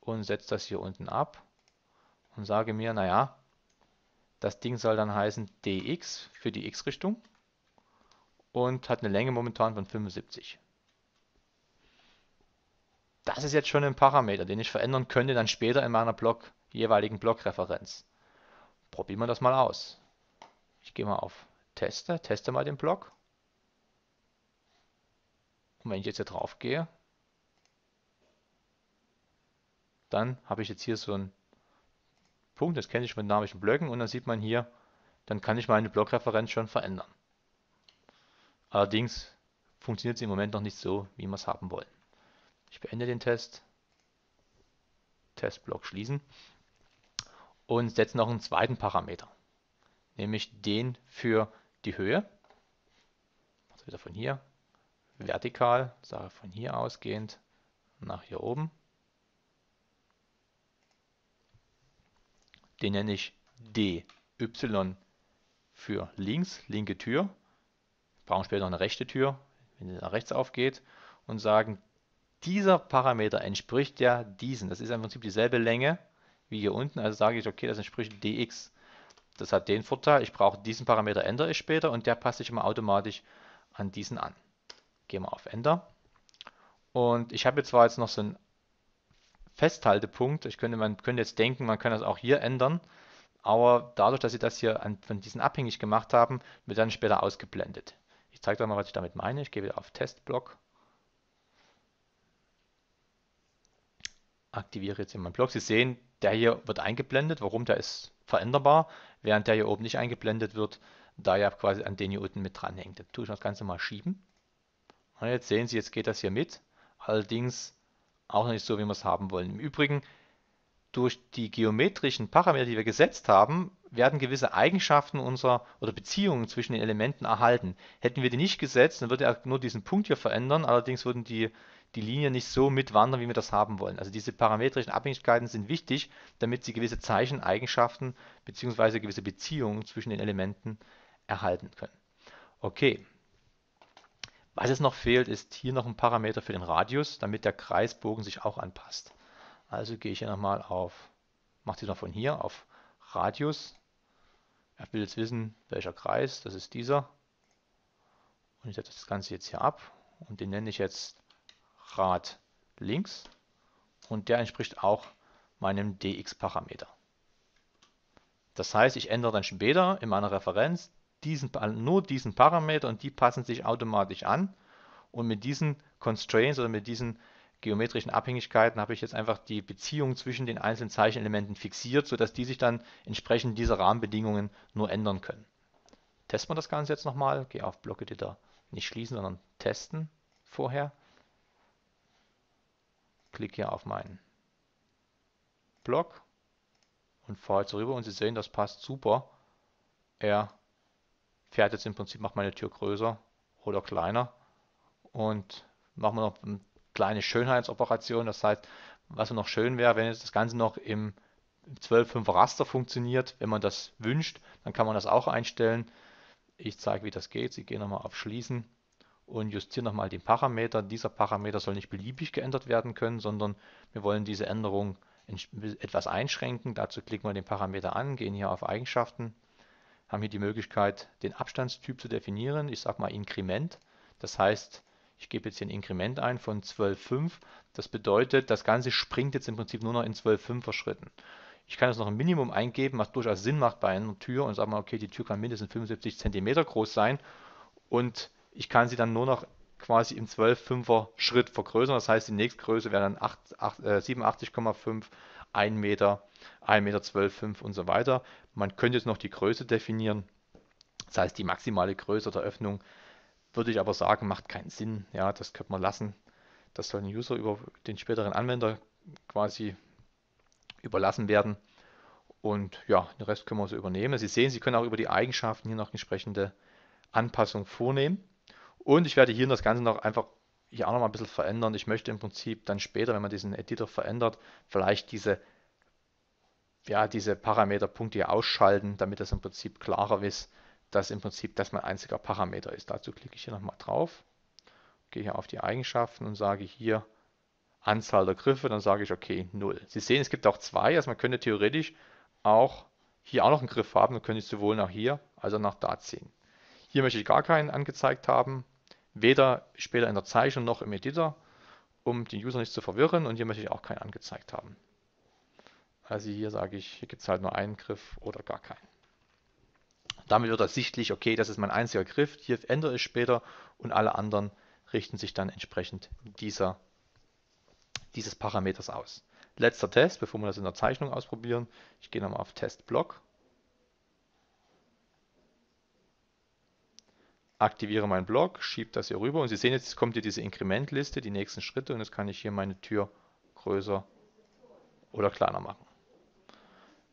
[SPEAKER 1] und setze das hier unten ab und sage mir, naja, das Ding soll dann heißen dx für die x-Richtung und hat eine Länge momentan von 75. Das ist jetzt schon ein Parameter, den ich verändern könnte dann später in meiner Block, jeweiligen Blockreferenz. Probieren wir das mal aus. Ich gehe mal auf Teste, teste mal den Block. Und wenn ich jetzt hier drauf gehe, dann habe ich jetzt hier so einen Punkt, das kenne ich von dynamischen Blöcken und dann sieht man hier, dann kann ich meine Blockreferenz schon verändern. Allerdings funktioniert es im Moment noch nicht so, wie wir es haben wollen. Ich beende den Test, Testblock schließen und setze noch einen zweiten Parameter, nämlich den für die Höhe. Also wieder von hier vertikal, sage von hier ausgehend nach hier oben. Den nenne ich DY für links, linke Tür. Wir brauchen später noch eine rechte Tür, wenn sie nach rechts aufgeht. Und sagen, dieser Parameter entspricht ja diesen. Das ist im Prinzip dieselbe Länge wie hier unten. Also sage ich, okay, das entspricht dx. Das hat den Vorteil, ich brauche diesen Parameter, ändere ich später und der passt sich immer automatisch an diesen an. Gehen wir auf Enter. Und ich habe jetzt zwar jetzt noch so einen Festhaltepunkt. Ich könnte, man könnte jetzt denken, man kann das auch hier ändern, aber dadurch, dass sie das hier an, von diesen abhängig gemacht haben, wird dann später ausgeblendet. Ich zeige euch mal, was ich damit meine. Ich gehe wieder auf Testblock. Aktiviere jetzt in meinen Block. Sie sehen, der hier wird eingeblendet. Warum? Der ist veränderbar, während der hier oben nicht eingeblendet wird, da ja quasi an den hier unten mit dranhängt. Dann tue ich das Ganze mal schieben. Und jetzt sehen Sie, jetzt geht das hier mit. Allerdings auch noch nicht so, wie wir es haben wollen. Im Übrigen, durch die geometrischen Parameter, die wir gesetzt haben, werden gewisse Eigenschaften unserer oder Beziehungen zwischen den Elementen erhalten. Hätten wir die nicht gesetzt, dann würde er nur diesen Punkt hier verändern, allerdings würden die, die Linien nicht so mitwandern, wie wir das haben wollen. Also diese parametrischen Abhängigkeiten sind wichtig, damit sie gewisse Zeicheneigenschaften bzw. gewisse Beziehungen zwischen den Elementen erhalten können. Okay, was es noch fehlt, ist hier noch ein Parameter für den Radius, damit der Kreisbogen sich auch anpasst. Also gehe ich hier nochmal auf, mache ich noch von hier auf Radius. Er will jetzt wissen, welcher Kreis, das ist dieser. Und ich setze das Ganze jetzt hier ab und den nenne ich jetzt Rad links und der entspricht auch meinem dx-Parameter. Das heißt, ich ändere dann später in meiner Referenz diesen, nur diesen Parameter und die passen sich automatisch an. Und mit diesen Constraints oder mit diesen geometrischen Abhängigkeiten habe ich jetzt einfach die Beziehung zwischen den einzelnen Zeichenelementen fixiert, sodass die sich dann entsprechend dieser Rahmenbedingungen nur ändern können. Testen wir das Ganze jetzt nochmal. Gehe auf Block Editor, nicht schließen, sondern testen vorher. Klicke hier auf meinen Block und fahre jetzt rüber und Sie sehen, das passt super. Er fährt jetzt im Prinzip, macht meine Tür größer oder kleiner und machen wir noch eine kleine Schönheitsoperation. Das heißt, was noch schön wäre, wenn jetzt das Ganze noch im 12.5er Raster funktioniert. Wenn man das wünscht, dann kann man das auch einstellen. Ich zeige, wie das geht. Sie gehen nochmal auf Schließen und justieren nochmal den Parameter. Dieser Parameter soll nicht beliebig geändert werden können, sondern wir wollen diese Änderung etwas einschränken. Dazu klicken wir den Parameter an, gehen hier auf Eigenschaften, haben hier die Möglichkeit, den Abstandstyp zu definieren. Ich sage mal Inkrement. Das heißt, ich gebe jetzt hier ein Inkrement ein von 12,5. Das bedeutet, das Ganze springt jetzt im Prinzip nur noch in 12,5er Schritten. Ich kann jetzt noch ein Minimum eingeben, was durchaus Sinn macht bei einer Tür und sage mal, okay, die Tür kann mindestens 75 cm groß sein und ich kann sie dann nur noch quasi im 12,5er Schritt vergrößern. Das heißt, die nächste Größe wäre dann 87,5, 1 Meter, 1 Meter 12,5 und so weiter. Man könnte jetzt noch die Größe definieren. Das heißt, die maximale Größe der Öffnung würde ich aber sagen, macht keinen Sinn. Ja, das könnte man lassen. Das soll den User über den späteren Anwender quasi überlassen werden. Und ja, den Rest können wir so übernehmen. Sie sehen, Sie können auch über die Eigenschaften hier noch entsprechende Anpassungen vornehmen. Und ich werde hier das Ganze noch einfach hier auch noch mal ein bisschen verändern. Ich möchte im Prinzip dann später, wenn man diesen Editor verändert, vielleicht diese, ja, diese Parameterpunkte hier ausschalten, damit das im Prinzip klarer ist, dass im Prinzip das mein einziger Parameter ist. Dazu klicke ich hier nochmal drauf, gehe hier auf die Eigenschaften und sage hier Anzahl der Griffe, dann sage ich okay, 0. Sie sehen, es gibt auch zwei, also man könnte theoretisch auch hier auch noch einen Griff haben, dann könnte ich sowohl nach hier als auch nach da ziehen. Hier möchte ich gar keinen angezeigt haben, weder später in der Zeichnung noch im Editor, um den User nicht zu verwirren und hier möchte ich auch keinen angezeigt haben. Also hier sage ich, hier gibt es halt nur einen Griff oder gar keinen. Damit wird ersichtlich, okay, das ist mein einziger Griff, hier ändere ich später und alle anderen richten sich dann entsprechend dieser, dieses Parameters aus. Letzter Test, bevor wir das in der Zeichnung ausprobieren. Ich gehe nochmal auf Testblock aktiviere meinen Block, schiebe das hier rüber und Sie sehen jetzt, es kommt hier diese Inkrementliste, die nächsten Schritte und jetzt kann ich hier meine Tür größer oder kleiner machen.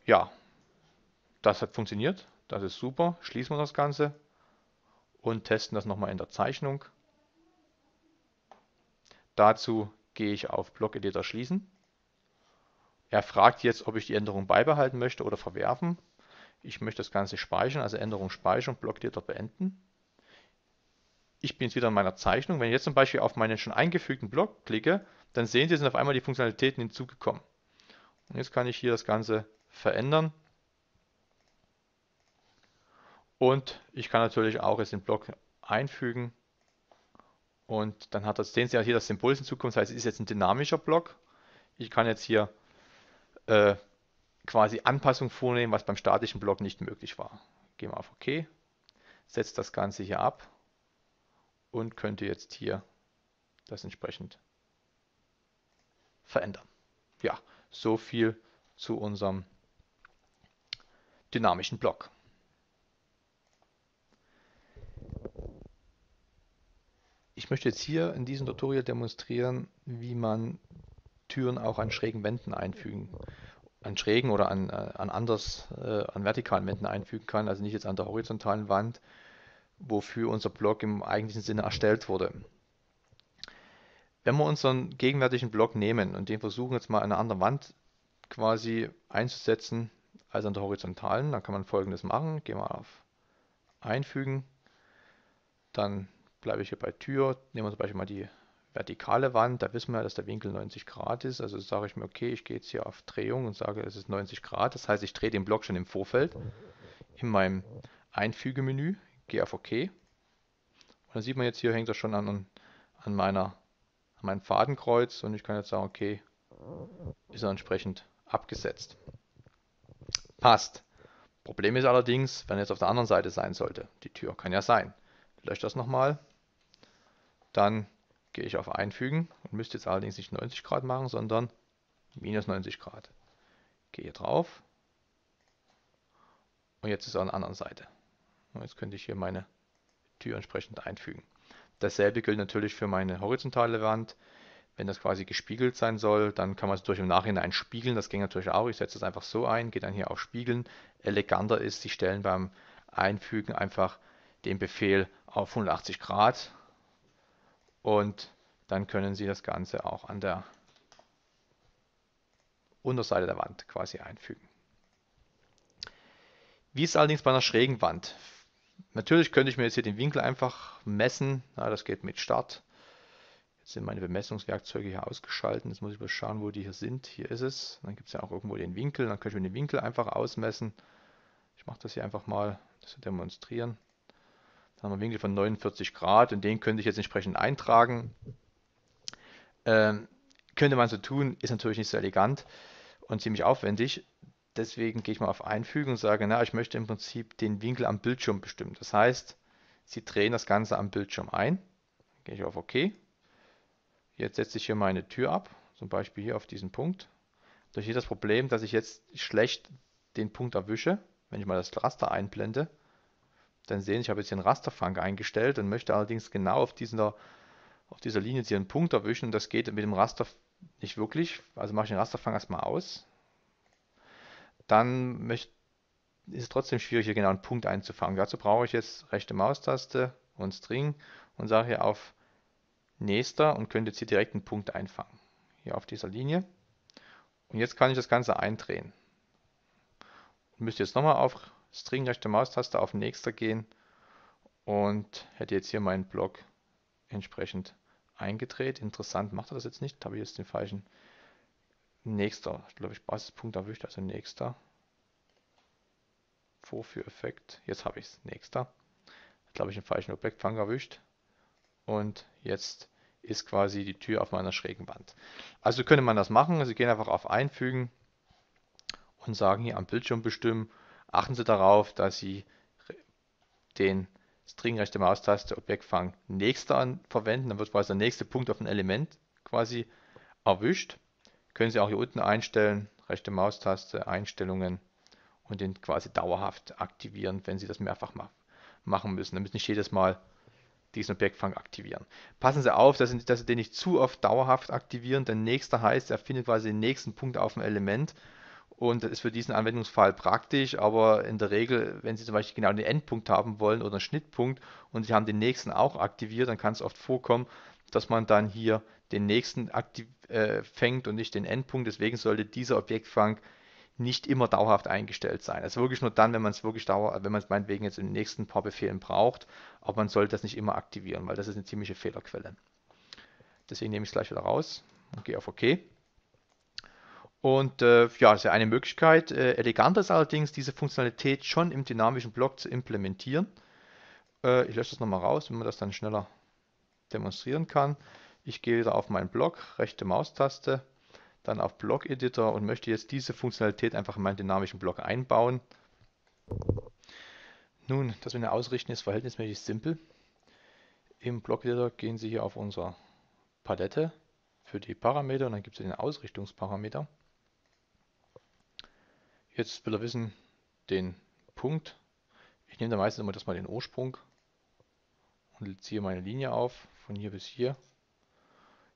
[SPEAKER 1] Ja, das hat funktioniert, das ist super. Schließen wir das Ganze und testen das nochmal in der Zeichnung. Dazu gehe ich auf Block Editor schließen. Er fragt jetzt, ob ich die Änderung beibehalten möchte oder verwerfen. Ich möchte das Ganze speichern, also Änderung speichern, Block Editor beenden ich bin jetzt wieder in meiner Zeichnung. Wenn ich jetzt zum Beispiel auf meinen schon eingefügten Block klicke, dann sehen Sie, sind auf einmal die Funktionalitäten hinzugekommen. Und jetzt kann ich hier das Ganze verändern. Und ich kann natürlich auch jetzt den Block einfügen. Und dann hat das, sehen Sie ja hier das Symbol hinzukommen. Das heißt, es ist jetzt ein dynamischer Block. Ich kann jetzt hier äh, quasi Anpassungen vornehmen, was beim statischen Block nicht möglich war. Gehen wir auf OK, setze das Ganze hier ab und könnte jetzt hier das entsprechend verändern. Ja, so viel zu unserem dynamischen Block. Ich möchte jetzt hier in diesem Tutorial demonstrieren, wie man Türen auch an schrägen Wänden einfügen, an schrägen oder an, äh, an anders, äh, an vertikalen Wänden einfügen kann, also nicht jetzt an der horizontalen Wand, wofür unser Blog im eigentlichen Sinne erstellt wurde. Wenn wir unseren gegenwärtigen Blog nehmen und den versuchen jetzt mal an einer anderen Wand quasi einzusetzen als an der horizontalen, dann kann man folgendes machen. Gehen wir auf Einfügen, dann bleibe ich hier bei Tür, nehmen wir zum Beispiel mal die vertikale Wand, da wissen wir, dass der Winkel 90 Grad ist, also sage ich mir, okay, ich gehe jetzt hier auf Drehung und sage, es ist 90 Grad, das heißt, ich drehe den Block schon im Vorfeld in meinem Einfügemenü gehe auf OK. Und dann sieht man jetzt hier hängt er schon an, an meiner an meinem Fadenkreuz und ich kann jetzt sagen, okay, ist er entsprechend abgesetzt. Passt. Problem ist allerdings, wenn jetzt auf der anderen Seite sein sollte. Die Tür kann ja sein. Ich lösche das nochmal. Dann gehe ich auf Einfügen und müsste jetzt allerdings nicht 90 Grad machen, sondern minus 90 Grad. Gehe drauf und jetzt ist er an der anderen Seite. Jetzt könnte ich hier meine Tür entsprechend einfügen. Dasselbe gilt natürlich für meine horizontale Wand. Wenn das quasi gespiegelt sein soll, dann kann man es durch im Nachhinein spiegeln. Das ging natürlich auch. Ich setze es einfach so ein, gehe dann hier auf Spiegeln. Eleganter ist, Sie stellen beim Einfügen einfach den Befehl auf 180 Grad und dann können Sie das Ganze auch an der Unterseite der Wand quasi einfügen. Wie ist es allerdings bei einer schrägen Wand? Natürlich könnte ich mir jetzt hier den Winkel einfach messen. Ja, das geht mit Start. Jetzt sind meine Bemessungswerkzeuge hier ausgeschaltet. Jetzt muss ich mal schauen, wo die hier sind. Hier ist es. Dann gibt es ja auch irgendwo den Winkel. Dann kann ich mir den Winkel einfach ausmessen. Ich mache das hier einfach mal, zu demonstrieren. Dann haben wir einen Winkel von 49 Grad und den könnte ich jetzt entsprechend eintragen. Ähm, könnte man so tun, ist natürlich nicht so elegant und ziemlich aufwendig. Deswegen gehe ich mal auf Einfügen und sage, na, ich möchte im Prinzip den Winkel am Bildschirm bestimmen. Das heißt, Sie drehen das Ganze am Bildschirm ein. Dann gehe ich auf OK. Jetzt setze ich hier meine Tür ab, zum Beispiel hier auf diesen Punkt. Durch hier das Problem, dass ich jetzt schlecht den Punkt erwische, wenn ich mal das Raster einblende. Dann sehen, ich habe jetzt hier einen Rasterfang eingestellt und möchte allerdings genau auf dieser, auf dieser Linie jetzt hier einen Punkt erwischen. Und das geht mit dem Raster nicht wirklich. Also mache ich den Rasterfang erstmal aus dann ist es trotzdem schwierig, hier genau einen Punkt einzufangen. Dazu brauche ich jetzt rechte Maustaste und String und sage hier auf Nächster und könnte jetzt hier direkt einen Punkt einfangen. Hier auf dieser Linie. Und jetzt kann ich das Ganze eindrehen. Und müsste jetzt nochmal auf String rechte Maustaste auf Nächster gehen und hätte jetzt hier meinen Block entsprechend eingedreht. Interessant, macht er das jetzt nicht? Habe ich jetzt den falschen Nächster, glaube ich, Basispunkt erwischt, also nächster. Vorführeffekt. Jetzt habe ich es. Nächster. Glaube ich, den falschen Objektfang erwischt. Und jetzt ist quasi die Tür auf meiner schrägen Wand. Also könnte man das machen. Sie gehen einfach auf Einfügen und sagen hier am Bildschirm bestimmen. Achten Sie darauf, dass Sie den String rechte Maustaste Objektfang nächster verwenden. Dann wird quasi der nächste Punkt auf ein Element quasi erwischt. Können Sie auch hier unten einstellen, rechte Maustaste, Einstellungen und den quasi dauerhaft aktivieren, wenn Sie das mehrfach machen müssen. Dann müssen Sie nicht jedes Mal diesen Objektfang aktivieren. Passen Sie auf, dass Sie, dass Sie den nicht zu oft dauerhaft aktivieren, denn nächster heißt, er findet quasi den nächsten Punkt auf dem Element und das ist für diesen Anwendungsfall praktisch, aber in der Regel, wenn Sie zum Beispiel genau den Endpunkt haben wollen oder einen Schnittpunkt und Sie haben den nächsten auch aktiviert, dann kann es oft vorkommen, dass man dann hier den nächsten aktiv, äh, fängt und nicht den Endpunkt. Deswegen sollte dieser Objektfang nicht immer dauerhaft eingestellt sein. Also wirklich nur dann, wenn man es wirklich dauer, wenn man es meinetwegen jetzt in den nächsten paar Befehlen braucht, aber man sollte das nicht immer aktivieren, weil das ist eine ziemliche Fehlerquelle. Deswegen nehme ich es gleich wieder raus und gehe auf OK. Und äh, ja, das ist ja eine Möglichkeit. Äh, eleganter ist allerdings, diese Funktionalität schon im dynamischen Block zu implementieren. Äh, ich lösche das nochmal raus, wenn man das dann schneller demonstrieren kann. Ich gehe wieder auf meinen Block, rechte Maustaste, dann auf Block Editor und möchte jetzt diese Funktionalität einfach in meinen dynamischen Block einbauen. Nun, das mit dem Ausrichten ist verhältnismäßig simpel. Im Block Editor gehen Sie hier auf unsere Palette für die Parameter und dann gibt es den Ausrichtungsparameter. Jetzt will er wissen, den Punkt. Ich nehme da meistens immer das mal den Ursprung und ziehe meine Linie auf, von hier bis hier.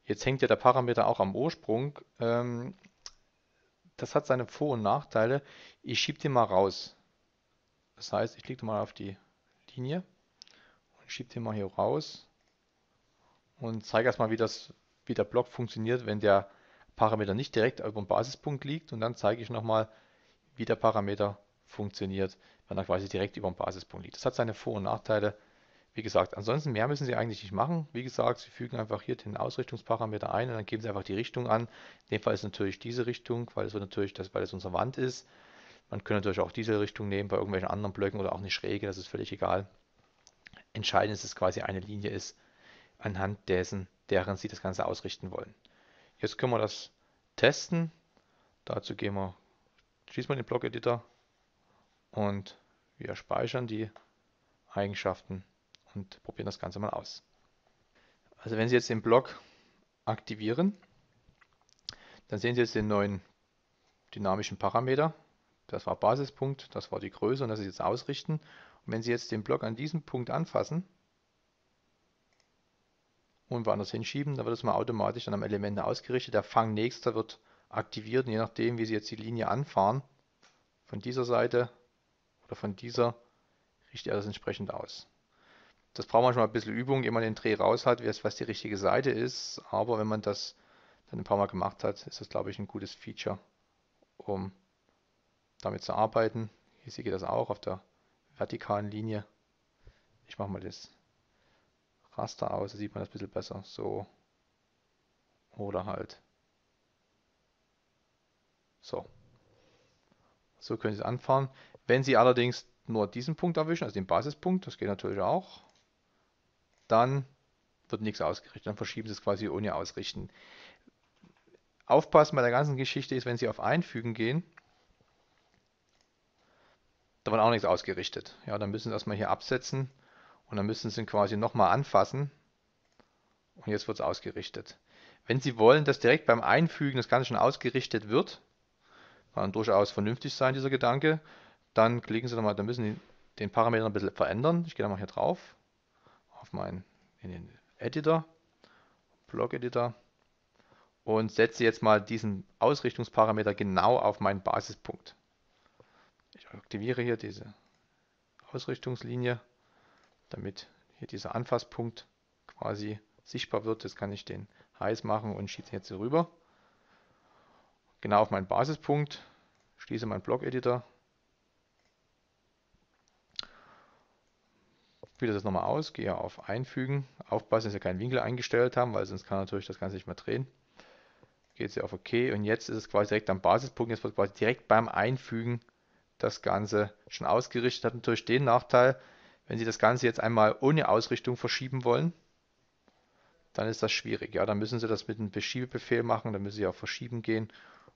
[SPEAKER 1] Jetzt hängt ja der Parameter auch am Ursprung. Ähm, das hat seine Vor- und Nachteile. Ich schiebe den mal raus. Das heißt, ich klicke mal auf die Linie und schiebe den mal hier raus und zeige erstmal, wie, das, wie der Block funktioniert, wenn der Parameter nicht direkt über dem Basispunkt liegt. Und dann zeige ich nochmal, wie der Parameter funktioniert, wenn er quasi direkt über dem Basispunkt liegt. Das hat seine Vor- und Nachteile. Wie gesagt, ansonsten mehr müssen Sie eigentlich nicht machen. Wie gesagt, Sie fügen einfach hier den Ausrichtungsparameter ein und dann geben Sie einfach die Richtung an. In dem Fall ist natürlich diese Richtung, weil es natürlich das, weil es unsere Wand ist. Man könnte natürlich auch diese Richtung nehmen bei irgendwelchen anderen Blöcken oder auch eine Schräge, das ist völlig egal. entscheidend ist, dass es quasi eine Linie ist, anhand dessen, deren Sie das Ganze ausrichten wollen. Jetzt können wir das testen. Dazu gehen wir, schließen wir den Block-Editor und wir speichern die Eigenschaften und probieren das Ganze mal aus. Also wenn Sie jetzt den Block aktivieren, dann sehen Sie jetzt den neuen dynamischen Parameter. Das war Basispunkt, das war die Größe und das ist jetzt Ausrichten. Und wenn Sie jetzt den Block an diesem Punkt anfassen und woanders hinschieben, dann wird es mal automatisch dann am Element ausgerichtet. Der Fang nächster wird aktiviert und je nachdem, wie Sie jetzt die Linie anfahren, von dieser Seite oder von dieser, richtet er das entsprechend aus. Das braucht manchmal ein bisschen Übung, ehe man den Dreh raus hat, was die richtige Seite ist. Aber wenn man das dann ein paar Mal gemacht hat, ist das, glaube ich, ein gutes Feature, um damit zu arbeiten. Hier geht das auch auf der vertikalen Linie. Ich mache mal das Raster aus, da sieht man das ein bisschen besser. So. Oder halt. So. So können Sie es anfahren. Wenn Sie allerdings nur diesen Punkt erwischen, also den Basispunkt, das geht natürlich auch, dann wird nichts ausgerichtet. Dann verschieben Sie es quasi ohne Ausrichten. Aufpassen bei der ganzen Geschichte ist, wenn Sie auf Einfügen gehen, da wird auch nichts ausgerichtet. Ja, dann müssen Sie erstmal hier absetzen und dann müssen Sie ihn quasi nochmal anfassen und jetzt wird es ausgerichtet. Wenn Sie wollen, dass direkt beim Einfügen das Ganze schon ausgerichtet wird, kann durchaus vernünftig sein, dieser Gedanke, dann klicken Sie nochmal, dann müssen Sie den Parameter ein bisschen verändern. Ich gehe da mal hier drauf, auf meinen in den Editor, Block Editor und setze jetzt mal diesen Ausrichtungsparameter genau auf meinen Basispunkt. Ich aktiviere hier diese Ausrichtungslinie, damit hier dieser Anfasspunkt quasi sichtbar wird. Jetzt kann ich den heiß machen und schiebe den jetzt hier rüber. Genau auf meinen Basispunkt, schließe meinen Block-Editor, spiele das nochmal aus, gehe auf Einfügen, aufpassen, dass wir keinen Winkel eingestellt haben, weil sonst kann natürlich das Ganze nicht mehr drehen. Geht sie auf OK. Und jetzt ist es quasi direkt am Basispunkt, jetzt wird quasi direkt beim Einfügen das Ganze schon ausgerichtet. Hat natürlich den Nachteil, wenn Sie das Ganze jetzt einmal ohne Ausrichtung verschieben wollen, dann ist das schwierig. Ja, dann müssen Sie das mit einem Beschiebebefehl machen, dann müssen Sie auf Verschieben gehen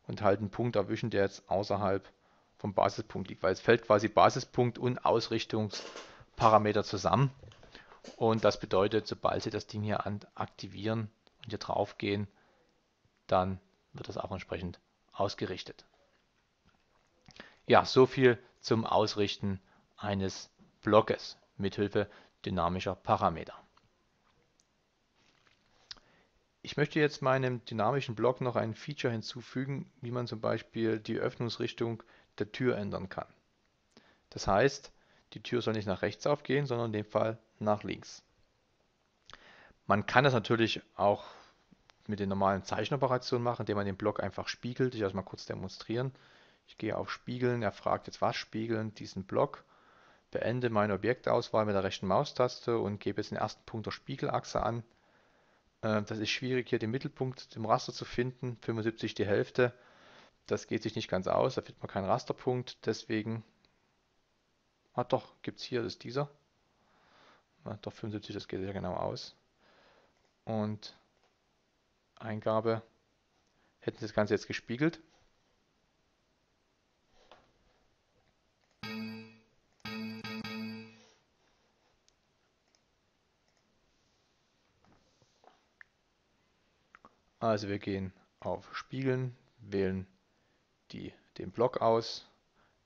[SPEAKER 1] und halt einen Punkt erwischen, der jetzt außerhalb vom Basispunkt liegt, weil es fällt quasi Basispunkt und Ausrichtungsparameter zusammen. Und das bedeutet, sobald Sie das Ding hier aktivieren und hier drauf gehen, dann wird das auch entsprechend ausgerichtet. Ja, so viel zum Ausrichten eines Blockes mithilfe dynamischer Parameter. Ich möchte jetzt meinem dynamischen Block noch ein Feature hinzufügen, wie man zum Beispiel die Öffnungsrichtung der Tür ändern kann. Das heißt, die Tür soll nicht nach rechts aufgehen, sondern in dem Fall nach links. Man kann das natürlich auch mit den normalen Zeichenoperationen machen, indem man den Block einfach spiegelt. Ich das mal kurz demonstrieren. Ich gehe auf Spiegeln. Er fragt jetzt, was spiegeln? Diesen Block. Beende meine Objektauswahl mit der rechten Maustaste und gebe jetzt den ersten Punkt der Spiegelachse an. Äh, das ist schwierig, hier den Mittelpunkt im Raster zu finden. 75 die Hälfte. Das geht sich nicht ganz aus. Da findet man keinen Rasterpunkt. Deswegen. Ah, doch, gibt es hier, das ist dieser. Ah, doch, 75, das geht ja genau aus. Und Eingabe hätten Sie das Ganze jetzt gespiegelt. Also wir gehen auf Spiegeln, wählen die, den Block aus,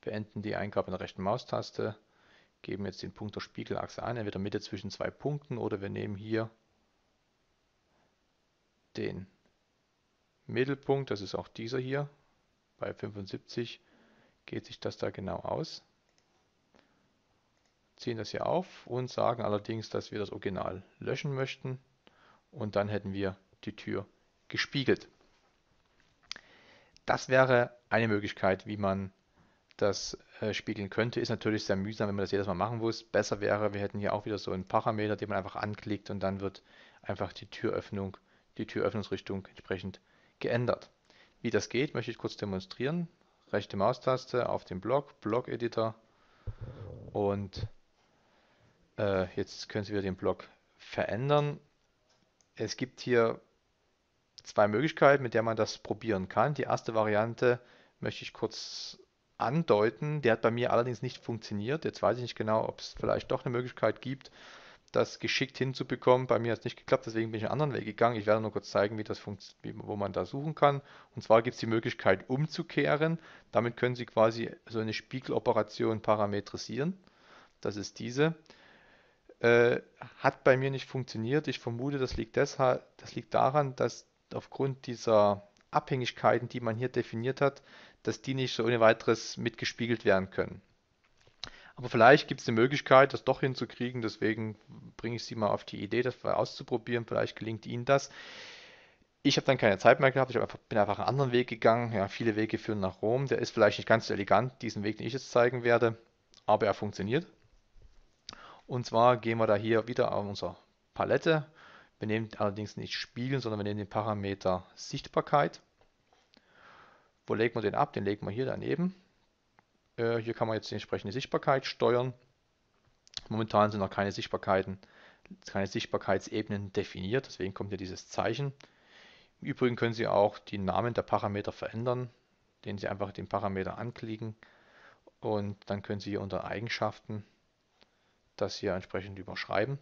[SPEAKER 1] beenden die Eingabe mit der rechten Maustaste, geben jetzt den Punkt der Spiegelachse an, entweder Mitte zwischen zwei Punkten oder wir nehmen hier den Mittelpunkt, das ist auch dieser hier, bei 75 geht sich das da genau aus. Ziehen das hier auf und sagen allerdings, dass wir das Original löschen möchten und dann hätten wir die Tür gespiegelt. Das wäre eine Möglichkeit, wie man das äh, spiegeln könnte. Ist natürlich sehr mühsam, wenn man das jedes Mal machen muss. Besser wäre, wir hätten hier auch wieder so einen Parameter, den man einfach anklickt und dann wird einfach die Türöffnung die Türöffnungsrichtung entsprechend geändert. Wie das geht, möchte ich kurz demonstrieren. Rechte Maustaste auf den Block, Block Editor und Äh, jetzt können Sie wieder den Block verändern. Es gibt hier zwei Möglichkeiten, mit der man das probieren kann. Die erste Variante möchte ich kurz andeuten. Der hat bei mir allerdings nicht funktioniert. Jetzt weiß ich nicht genau, ob es vielleicht doch eine Möglichkeit gibt, das geschickt hinzubekommen. Bei mir hat es nicht geklappt, deswegen bin ich einen anderen Weg gegangen. Ich werde nur kurz zeigen, wie das wie, wo man da suchen kann. Und zwar gibt es die Möglichkeit umzukehren. Damit können Sie quasi so eine Spiegeloperation parametrisieren. Das ist diese. Äh, hat bei mir nicht funktioniert. Ich vermute, das liegt deshalb, das liegt daran, dass aufgrund dieser Abhängigkeiten, die man hier definiert hat, dass die nicht so ohne weiteres mitgespiegelt werden können. Aber vielleicht gibt es eine Möglichkeit, das doch hinzukriegen. Deswegen bringe ich Sie mal auf die Idee, das mal auszuprobieren. Vielleicht gelingt Ihnen das. Ich habe dann keine Zeit mehr gehabt. Ich einfach, bin einfach einen anderen Weg gegangen. Ja, viele Wege führen nach Rom. Der ist vielleicht nicht ganz so elegant, diesen Weg, den ich jetzt zeigen werde. Aber er funktioniert. Und zwar gehen wir da hier wieder auf unsere Palette. Wir nehmen allerdings nicht Spiegeln, sondern wir nehmen den Parameter Sichtbarkeit. Wo legen wir den ab? Den legen wir hier daneben. Äh, hier kann man jetzt die entsprechende Sichtbarkeit steuern. Momentan sind noch keine Sichtbarkeiten, keine Sichtbarkeitsebenen definiert, deswegen kommt hier dieses Zeichen. Im Übrigen können Sie auch die Namen der Parameter verändern, indem Sie einfach den Parameter anklicken und dann können Sie hier unter Eigenschaften das hier entsprechend überschreiben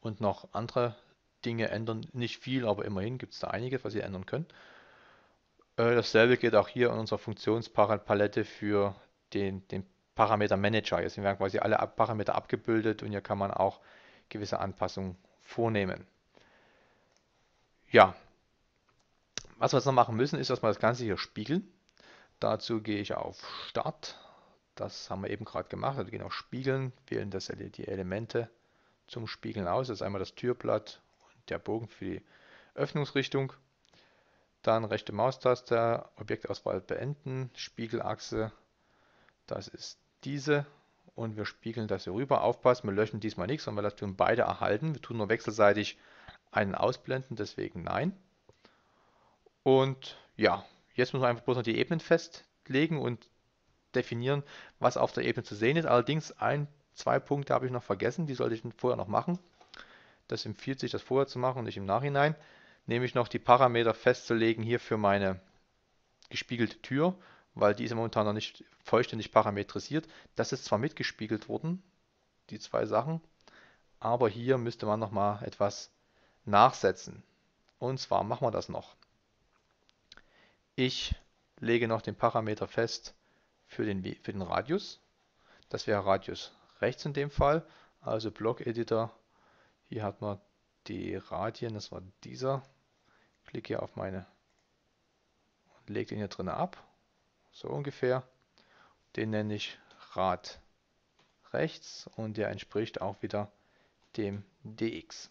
[SPEAKER 1] und noch andere Dinge ändern. Nicht viel, aber immerhin gibt es da einiges, was Sie ändern können. Äh, dasselbe geht auch hier in unserer Funktionspalette für den, den Parameter Manager. Hier sind quasi alle Parameter abgebildet und hier kann man auch gewisse Anpassungen vornehmen. Ja, was wir jetzt noch machen müssen, ist, dass wir das Ganze hier spiegeln. Dazu gehe ich auf Start. Das haben wir eben gerade gemacht. Also wir gehen auf Spiegeln, wählen das, die Elemente zum Spiegeln aus. Das ist einmal das Türblatt und der Bogen für die Öffnungsrichtung. Dann rechte Maustaste, Objektauswahl beenden, Spiegelachse, das ist diese und wir spiegeln das hier rüber. Aufpassen, wir löschen diesmal nichts, sondern wir tun beide erhalten. Wir tun nur wechselseitig einen ausblenden, deswegen nein. Und ja, jetzt müssen wir einfach bloß noch die Ebenen festlegen und definieren, was auf der Ebene zu sehen ist. Allerdings ein, zwei Punkte habe ich noch vergessen, die sollte ich vorher noch machen. Das empfiehlt sich, das vorher zu machen und nicht im Nachhinein nämlich noch die Parameter festzulegen hier für meine gespiegelte Tür, weil die ist momentan noch nicht vollständig parametrisiert. Das ist zwar mitgespiegelt worden, die zwei Sachen, aber hier müsste man noch mal etwas nachsetzen. Und zwar machen wir das noch. Ich lege noch den Parameter fest für den, für den Radius. Das wäre Radius rechts in dem Fall. Also Block Editor. Hier hat man die Radien, das war dieser. Klicke hier auf meine und lege den hier drin ab. So ungefähr. Den nenne ich Rad rechts und der entspricht auch wieder dem dx.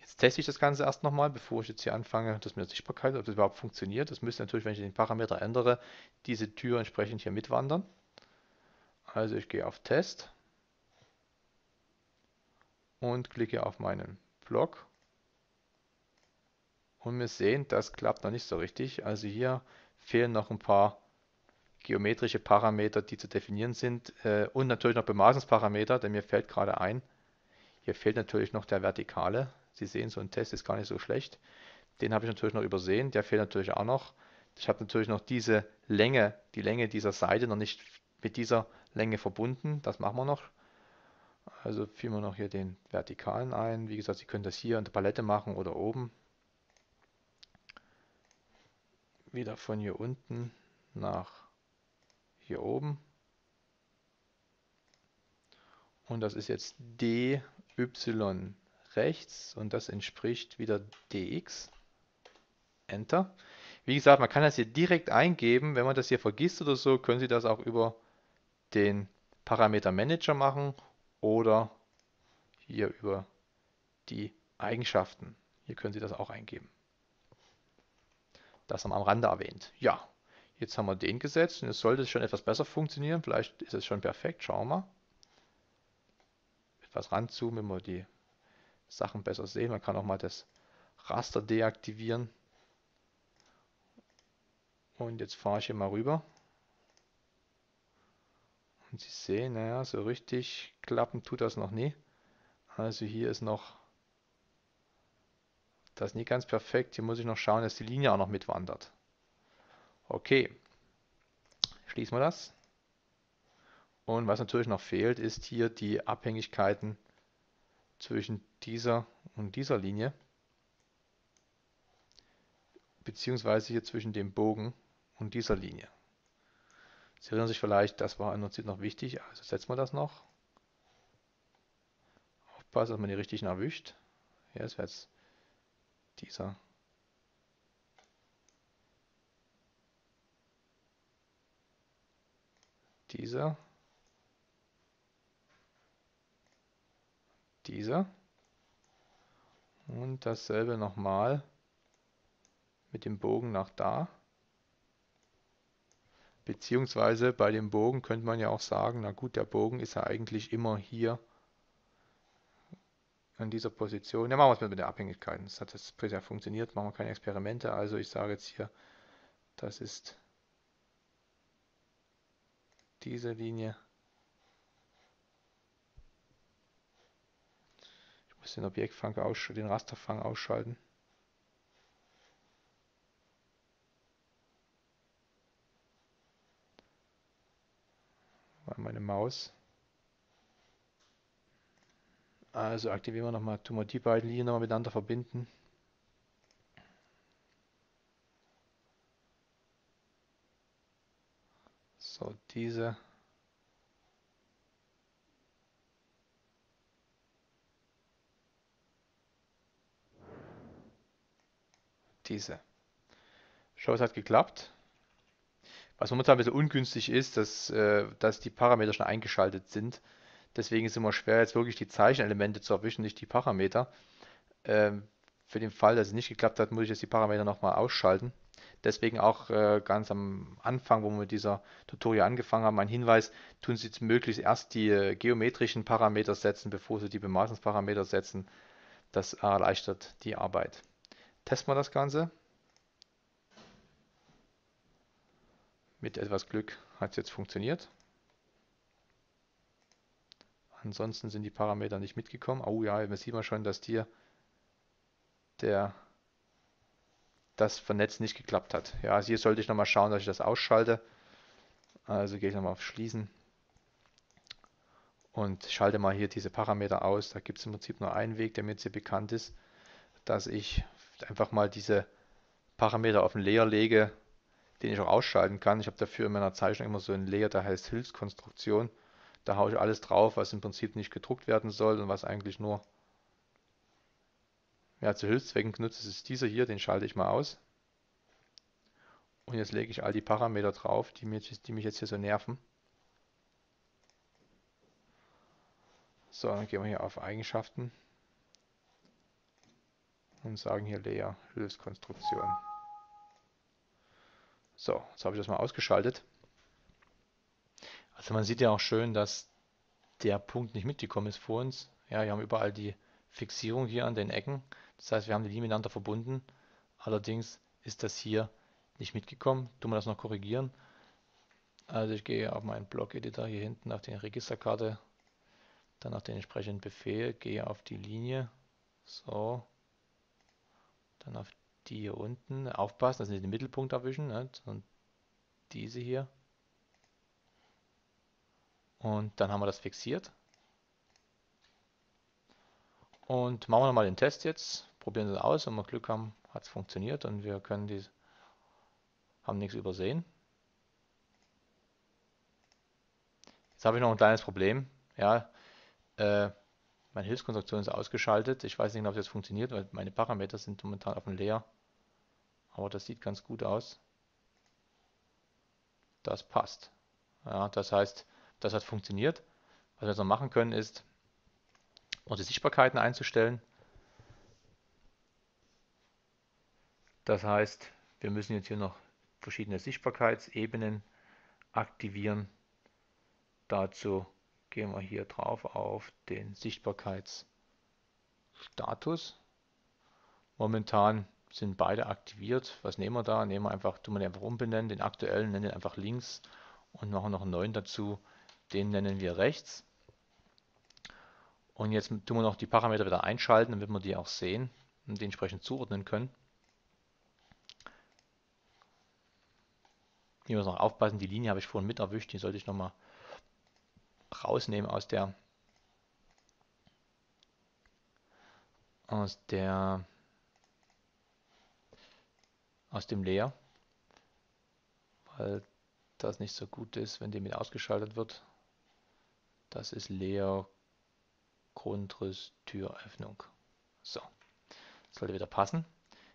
[SPEAKER 1] Jetzt teste ich das Ganze erst nochmal, bevor ich jetzt hier anfange, das mit der Sichtbarkeit, ob das überhaupt funktioniert. Das müsste natürlich, wenn ich den Parameter ändere, diese Tür entsprechend hier mitwandern. Also ich gehe auf Test und klicke auf meinen Block. Und wir sehen, das klappt noch nicht so richtig. Also hier fehlen noch ein paar geometrische Parameter, die zu definieren sind. Äh, und natürlich noch Bemaßungsparameter, denn mir fällt gerade ein, hier fehlt natürlich noch der Vertikale. Sie sehen, so ein Test ist gar nicht so schlecht. Den habe ich natürlich noch übersehen. Der fehlt natürlich auch noch. Ich habe natürlich noch diese Länge, die Länge dieser Seite noch nicht mit dieser Länge verbunden. Das machen wir noch. Also führen wir noch hier den Vertikalen ein. Wie gesagt, Sie können das hier in der Palette machen oder oben. Wieder von hier unten nach hier oben. Und das ist jetzt dy rechts und das entspricht wieder dx. Enter. Wie gesagt, man kann das hier direkt eingeben. Wenn man das hier vergisst oder so, können Sie das auch über den Parameter Manager machen oder hier über die Eigenschaften. Hier können Sie das auch eingeben. Das am Rande erwähnt. Ja, jetzt haben wir den gesetzt und es sollte schon etwas besser funktionieren. Vielleicht ist es schon perfekt. Schauen wir mal. Etwas ranzoomen, wenn wir die Sachen besser sehen. Man kann auch mal das Raster deaktivieren. Und jetzt fahre ich hier mal rüber. Und Sie sehen, naja, so richtig klappen tut das noch nie. Also hier ist noch das ist nicht ganz perfekt. Hier muss ich noch schauen, dass die Linie auch noch mitwandert. Okay, schließen wir das. Und was natürlich noch fehlt, ist hier die Abhängigkeiten zwischen dieser und dieser Linie, beziehungsweise hier zwischen dem Bogen und dieser Linie. Sie erinnern sich vielleicht, das war im Prinzip noch wichtig, also setzen wir das noch. Aufpassen, dass man die richtigen erwischt. Ja, das wäre jetzt dieser. Dieser. Dieser. Und dasselbe nochmal mit dem Bogen nach da. Beziehungsweise bei dem Bogen könnte man ja auch sagen, na gut, der Bogen ist ja eigentlich immer hier an dieser Position. Ja, machen wir es mit den Abhängigkeiten. Das hat jetzt bisher funktioniert, machen wir keine Experimente. Also ich sage jetzt hier, das ist diese Linie. Ich muss den Objektfang ausschalten, den Rasterfang ausschalten. meine Maus. Also aktivieren wir nochmal, tun wir die beiden Linien nochmal miteinander verbinden. So, diese. Diese. Schau, es hat geklappt. Was momentan ein bisschen ungünstig ist, dass, äh, dass die Parameter schon eingeschaltet sind. Deswegen ist es immer schwer, jetzt wirklich die Zeichenelemente zu erwischen, nicht die Parameter. Ähm, für den Fall, dass es nicht geklappt hat, muss ich jetzt die Parameter nochmal ausschalten. Deswegen auch äh, ganz am Anfang, wo wir mit dieser Tutorial angefangen haben, ein Hinweis, tun Sie jetzt möglichst erst die äh, geometrischen Parameter setzen, bevor Sie die Bemaßungsparameter setzen. Das erleichtert die Arbeit. Testen wir das Ganze. Mit etwas Glück hat es jetzt funktioniert. Ansonsten sind die Parameter nicht mitgekommen. Oh ja, man sieht man schon, dass dir der das Vernetzen nicht geklappt hat. Ja, also hier sollte ich nochmal schauen, dass ich das ausschalte. Also gehe ich nochmal auf Schließen und schalte mal hier diese Parameter aus. Da gibt es im Prinzip nur einen Weg, der mir jetzt hier bekannt ist, dass ich einfach mal diese Parameter auf den Layer lege, den ich auch ausschalten kann. Ich habe dafür in meiner Zeichnung immer so einen Layer, der heißt Hilfskonstruktion. Da haue ich alles drauf, was im Prinzip nicht gedruckt werden soll und was eigentlich nur ja, zu Hilfszwecken genutzt ist, ist dieser hier, den schalte ich mal aus. Und jetzt lege ich all die Parameter drauf, die, mir, die mich jetzt hier so nerven. So, dann gehen wir hier auf Eigenschaften und sagen hier Layer Hilfskonstruktion. So, jetzt habe ich das mal ausgeschaltet. Also man sieht ja auch schön, dass der Punkt nicht mitgekommen ist vor uns. Ja, wir haben überall die Fixierung hier an den Ecken. Das heißt, wir haben die miteinander verbunden. Allerdings ist das hier nicht mitgekommen. Tun wir das noch korrigieren. Also ich gehe auf meinen Block-Editor hier hinten auf die Registerkarte, dann auf den entsprechenden Befehl, gehe auf die Linie, so, dann auf die hier unten, aufpassen, dass nicht den Mittelpunkt erwischen, ne? und diese hier. Und dann haben wir das fixiert. Und machen wir nochmal den Test jetzt. Probieren es aus. Wenn wir Glück haben, hat es funktioniert und wir können die, haben nichts übersehen. Jetzt habe ich noch ein kleines Problem. Ja, äh, meine Hilfskonstruktion ist ausgeschaltet. Ich weiß nicht, ob jetzt funktioniert, weil meine Parameter sind momentan auf dem Leer. Aber das sieht ganz gut aus. Das passt. Ja, das heißt, das hat funktioniert. Was wir jetzt noch machen können, ist unsere Sichtbarkeiten einzustellen. Das heißt, wir müssen jetzt hier noch verschiedene Sichtbarkeitsebenen aktivieren. Dazu gehen wir hier drauf auf den Sichtbarkeitsstatus. Momentan sind beide aktiviert. Was nehmen wir da? Nehmen wir einfach, tun wir den einfach umbenennen, den aktuellen nennen wir einfach links und machen noch einen neuen dazu, Den nennen wir rechts. Und jetzt tun wir noch die Parameter wieder einschalten, damit wir die auch sehen und die entsprechend zuordnen können. Hier muss noch aufpassen, die Linie habe ich vorhin mit erwischt, die sollte ich nochmal rausnehmen aus der aus der aus dem Layer, weil das nicht so gut ist, wenn die mit ausgeschaltet wird. Das ist Layer Grundriss Türöffnung. So, das sollte wieder passen.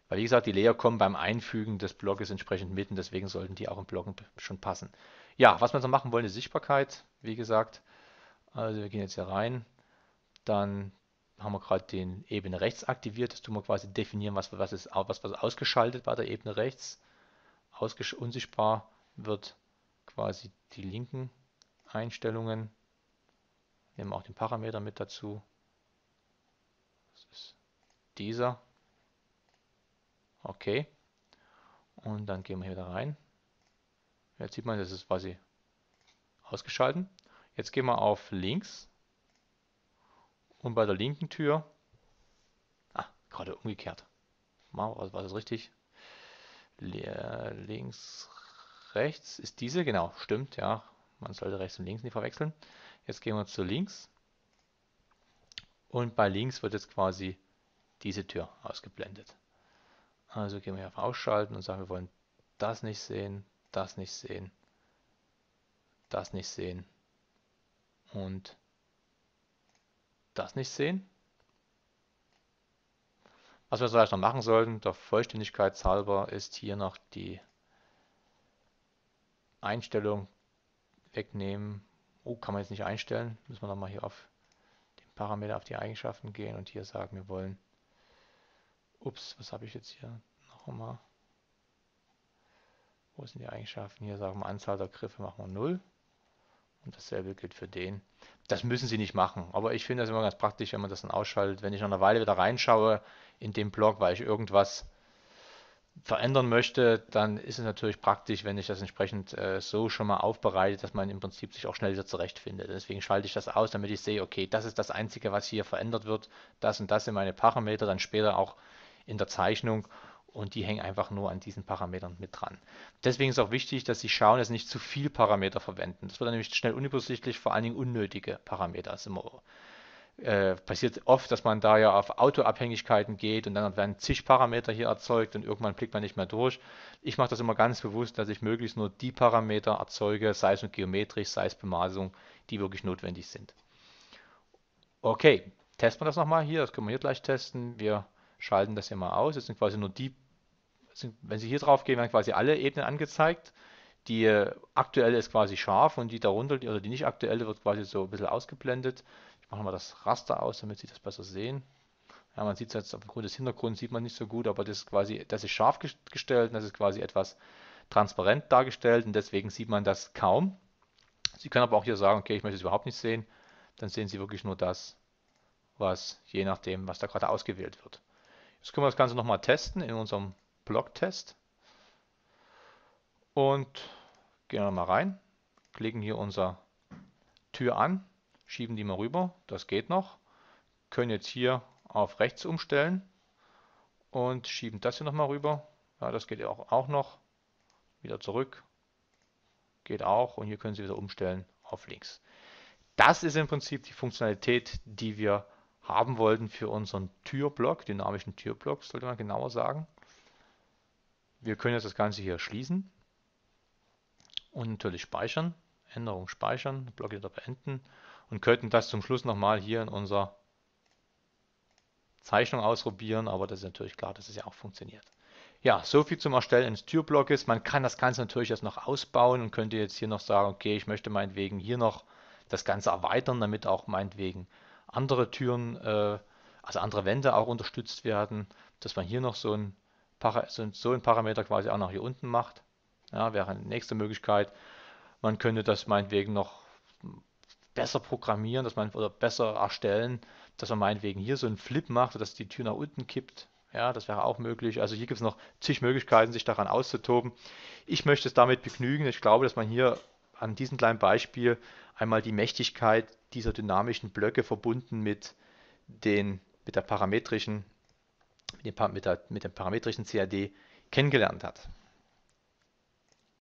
[SPEAKER 1] Weil wie gesagt, die Layer kommen beim Einfügen des Blocks entsprechend mitten, deswegen sollten die auch im Blocken schon passen. Ja, was wir so machen wollen, ist Sichtbarkeit, wie gesagt. Also wir gehen jetzt hier rein, dann haben wir gerade den Ebene rechts aktiviert. Das tun wir quasi definieren, was, was, ist, was, was ausgeschaltet bei der Ebene rechts. Ausgesch unsichtbar wird quasi die linken Einstellungen. Nehmen auch den Parameter mit dazu. Das ist dieser. Okay. Und dann gehen wir hier wieder rein. Jetzt sieht man, das ist quasi ausgeschaltet. Jetzt gehen wir auf links und bei der linken Tür, ah, gerade umgekehrt. War das richtig? Links, rechts ist diese, genau, stimmt, ja. Man sollte rechts und links nicht verwechseln. Jetzt gehen wir zu links. Und bei links wird jetzt quasi diese Tür ausgeblendet. Also gehen wir hier auf Ausschalten und sagen, wir wollen das nicht sehen, das nicht sehen, das nicht sehen und das nicht sehen. Was wir vielleicht noch machen sollten, der Vollständigkeit halber, ist hier noch die Einstellung wegnehmen. Oh, kann man jetzt nicht einstellen. Müssen wir nochmal hier auf den Parameter, auf die Eigenschaften gehen und hier sagen, wir wollen. Ups, was habe ich jetzt hier noch einmal? Wo sind die Eigenschaften? Hier sagen wir Anzahl der Griffe machen wir 0. Und dasselbe gilt für den. Das müssen Sie nicht machen, aber ich finde das immer ganz praktisch, wenn man das dann ausschaltet. Wenn ich nach einer Weile wieder reinschaue in den Blog, weil ich irgendwas verändern möchte, dann ist es natürlich praktisch, wenn ich das entsprechend äh, so schon mal aufbereite, dass man im Prinzip sich auch schnell wieder zurechtfindet. Deswegen schalte ich das aus, damit ich sehe, okay, das ist das Einzige, was hier verändert wird. Das und das sind meine Parameter, dann später auch in der Zeichnung und die hängen einfach nur an diesen Parametern mit dran. Deswegen ist auch wichtig, dass Sie schauen, dass Sie nicht zu viel Parameter verwenden. Das wird dann nämlich schnell unübersichtlich, vor allen Dingen unnötige Parameter. Das immer, äh, passiert oft, dass man da ja auf Autoabhängigkeiten geht und dann werden zig Parameter hier erzeugt und irgendwann blickt man nicht mehr durch. Ich mache das immer ganz bewusst, dass ich möglichst nur die Parameter erzeuge, sei es geometrisch, sei es Bemaßung, die wirklich notwendig sind. Okay, testen wir das nochmal hier. Das können wir hier gleich testen. Wir schalten das hier mal aus. Jetzt sind quasi nur die sind, wenn Sie hier drauf gehen, werden quasi alle Ebenen angezeigt. Die äh, aktuelle ist quasi scharf und die darunter, oder die nicht aktuelle, wird quasi so ein bisschen ausgeblendet. Ich mache mal das Raster aus, damit Sie das besser sehen. Ja, man sieht es jetzt aufgrund des Hintergrunds sieht man nicht so gut, aber das ist quasi, das ist scharf gestellt und das ist quasi etwas transparent dargestellt und deswegen sieht man das kaum. Sie können aber auch hier sagen, okay, ich möchte es überhaupt nicht sehen. Dann sehen Sie wirklich nur das, was je nachdem, was da gerade ausgewählt wird. Jetzt können wir das Ganze nochmal testen in unserem Blocktest. Und gehen wir mal rein, klicken hier unser Tür an, schieben die mal rüber, das geht noch. Können jetzt hier auf rechts umstellen und schieben das hier nochmal rüber. Ja, das geht auch, auch noch. Wieder zurück. Geht auch und hier können Sie wieder umstellen auf links. Das ist im Prinzip die Funktionalität, die wir haben wollten für unseren Türblock, dynamischen Türblock, sollte man genauer sagen. Wir können jetzt das Ganze hier schließen und natürlich speichern. Änderung speichern, Block wieder beenden und könnten das zum Schluss nochmal hier in unserer Zeichnung ausprobieren, aber das ist natürlich klar, dass es ja auch funktioniert. Ja, so viel zum Erstellen eines Türblocks. Man kann das Ganze natürlich jetzt noch ausbauen und könnte jetzt hier noch sagen, okay, ich möchte meinetwegen hier noch das Ganze erweitern, damit auch meinetwegen andere Türen, äh, also andere Wände auch unterstützt werden, dass man hier noch so ein so ein Parameter quasi auch noch hier unten macht. Ja, wäre eine nächste Möglichkeit. Man könnte das meinetwegen noch besser programmieren, dass man oder besser erstellen, dass man meinetwegen hier so einen Flip macht, dass die Tür nach unten kippt. Ja, das wäre auch möglich. Also hier gibt es noch zig Möglichkeiten, sich daran auszutoben. Ich möchte es damit begnügen. Ich glaube, dass man hier an diesem kleinen Beispiel einmal die Mächtigkeit dieser dynamischen Blöcke verbunden mit, den, mit, der parametrischen, mit, der, mit dem parametrischen CAD kennengelernt hat.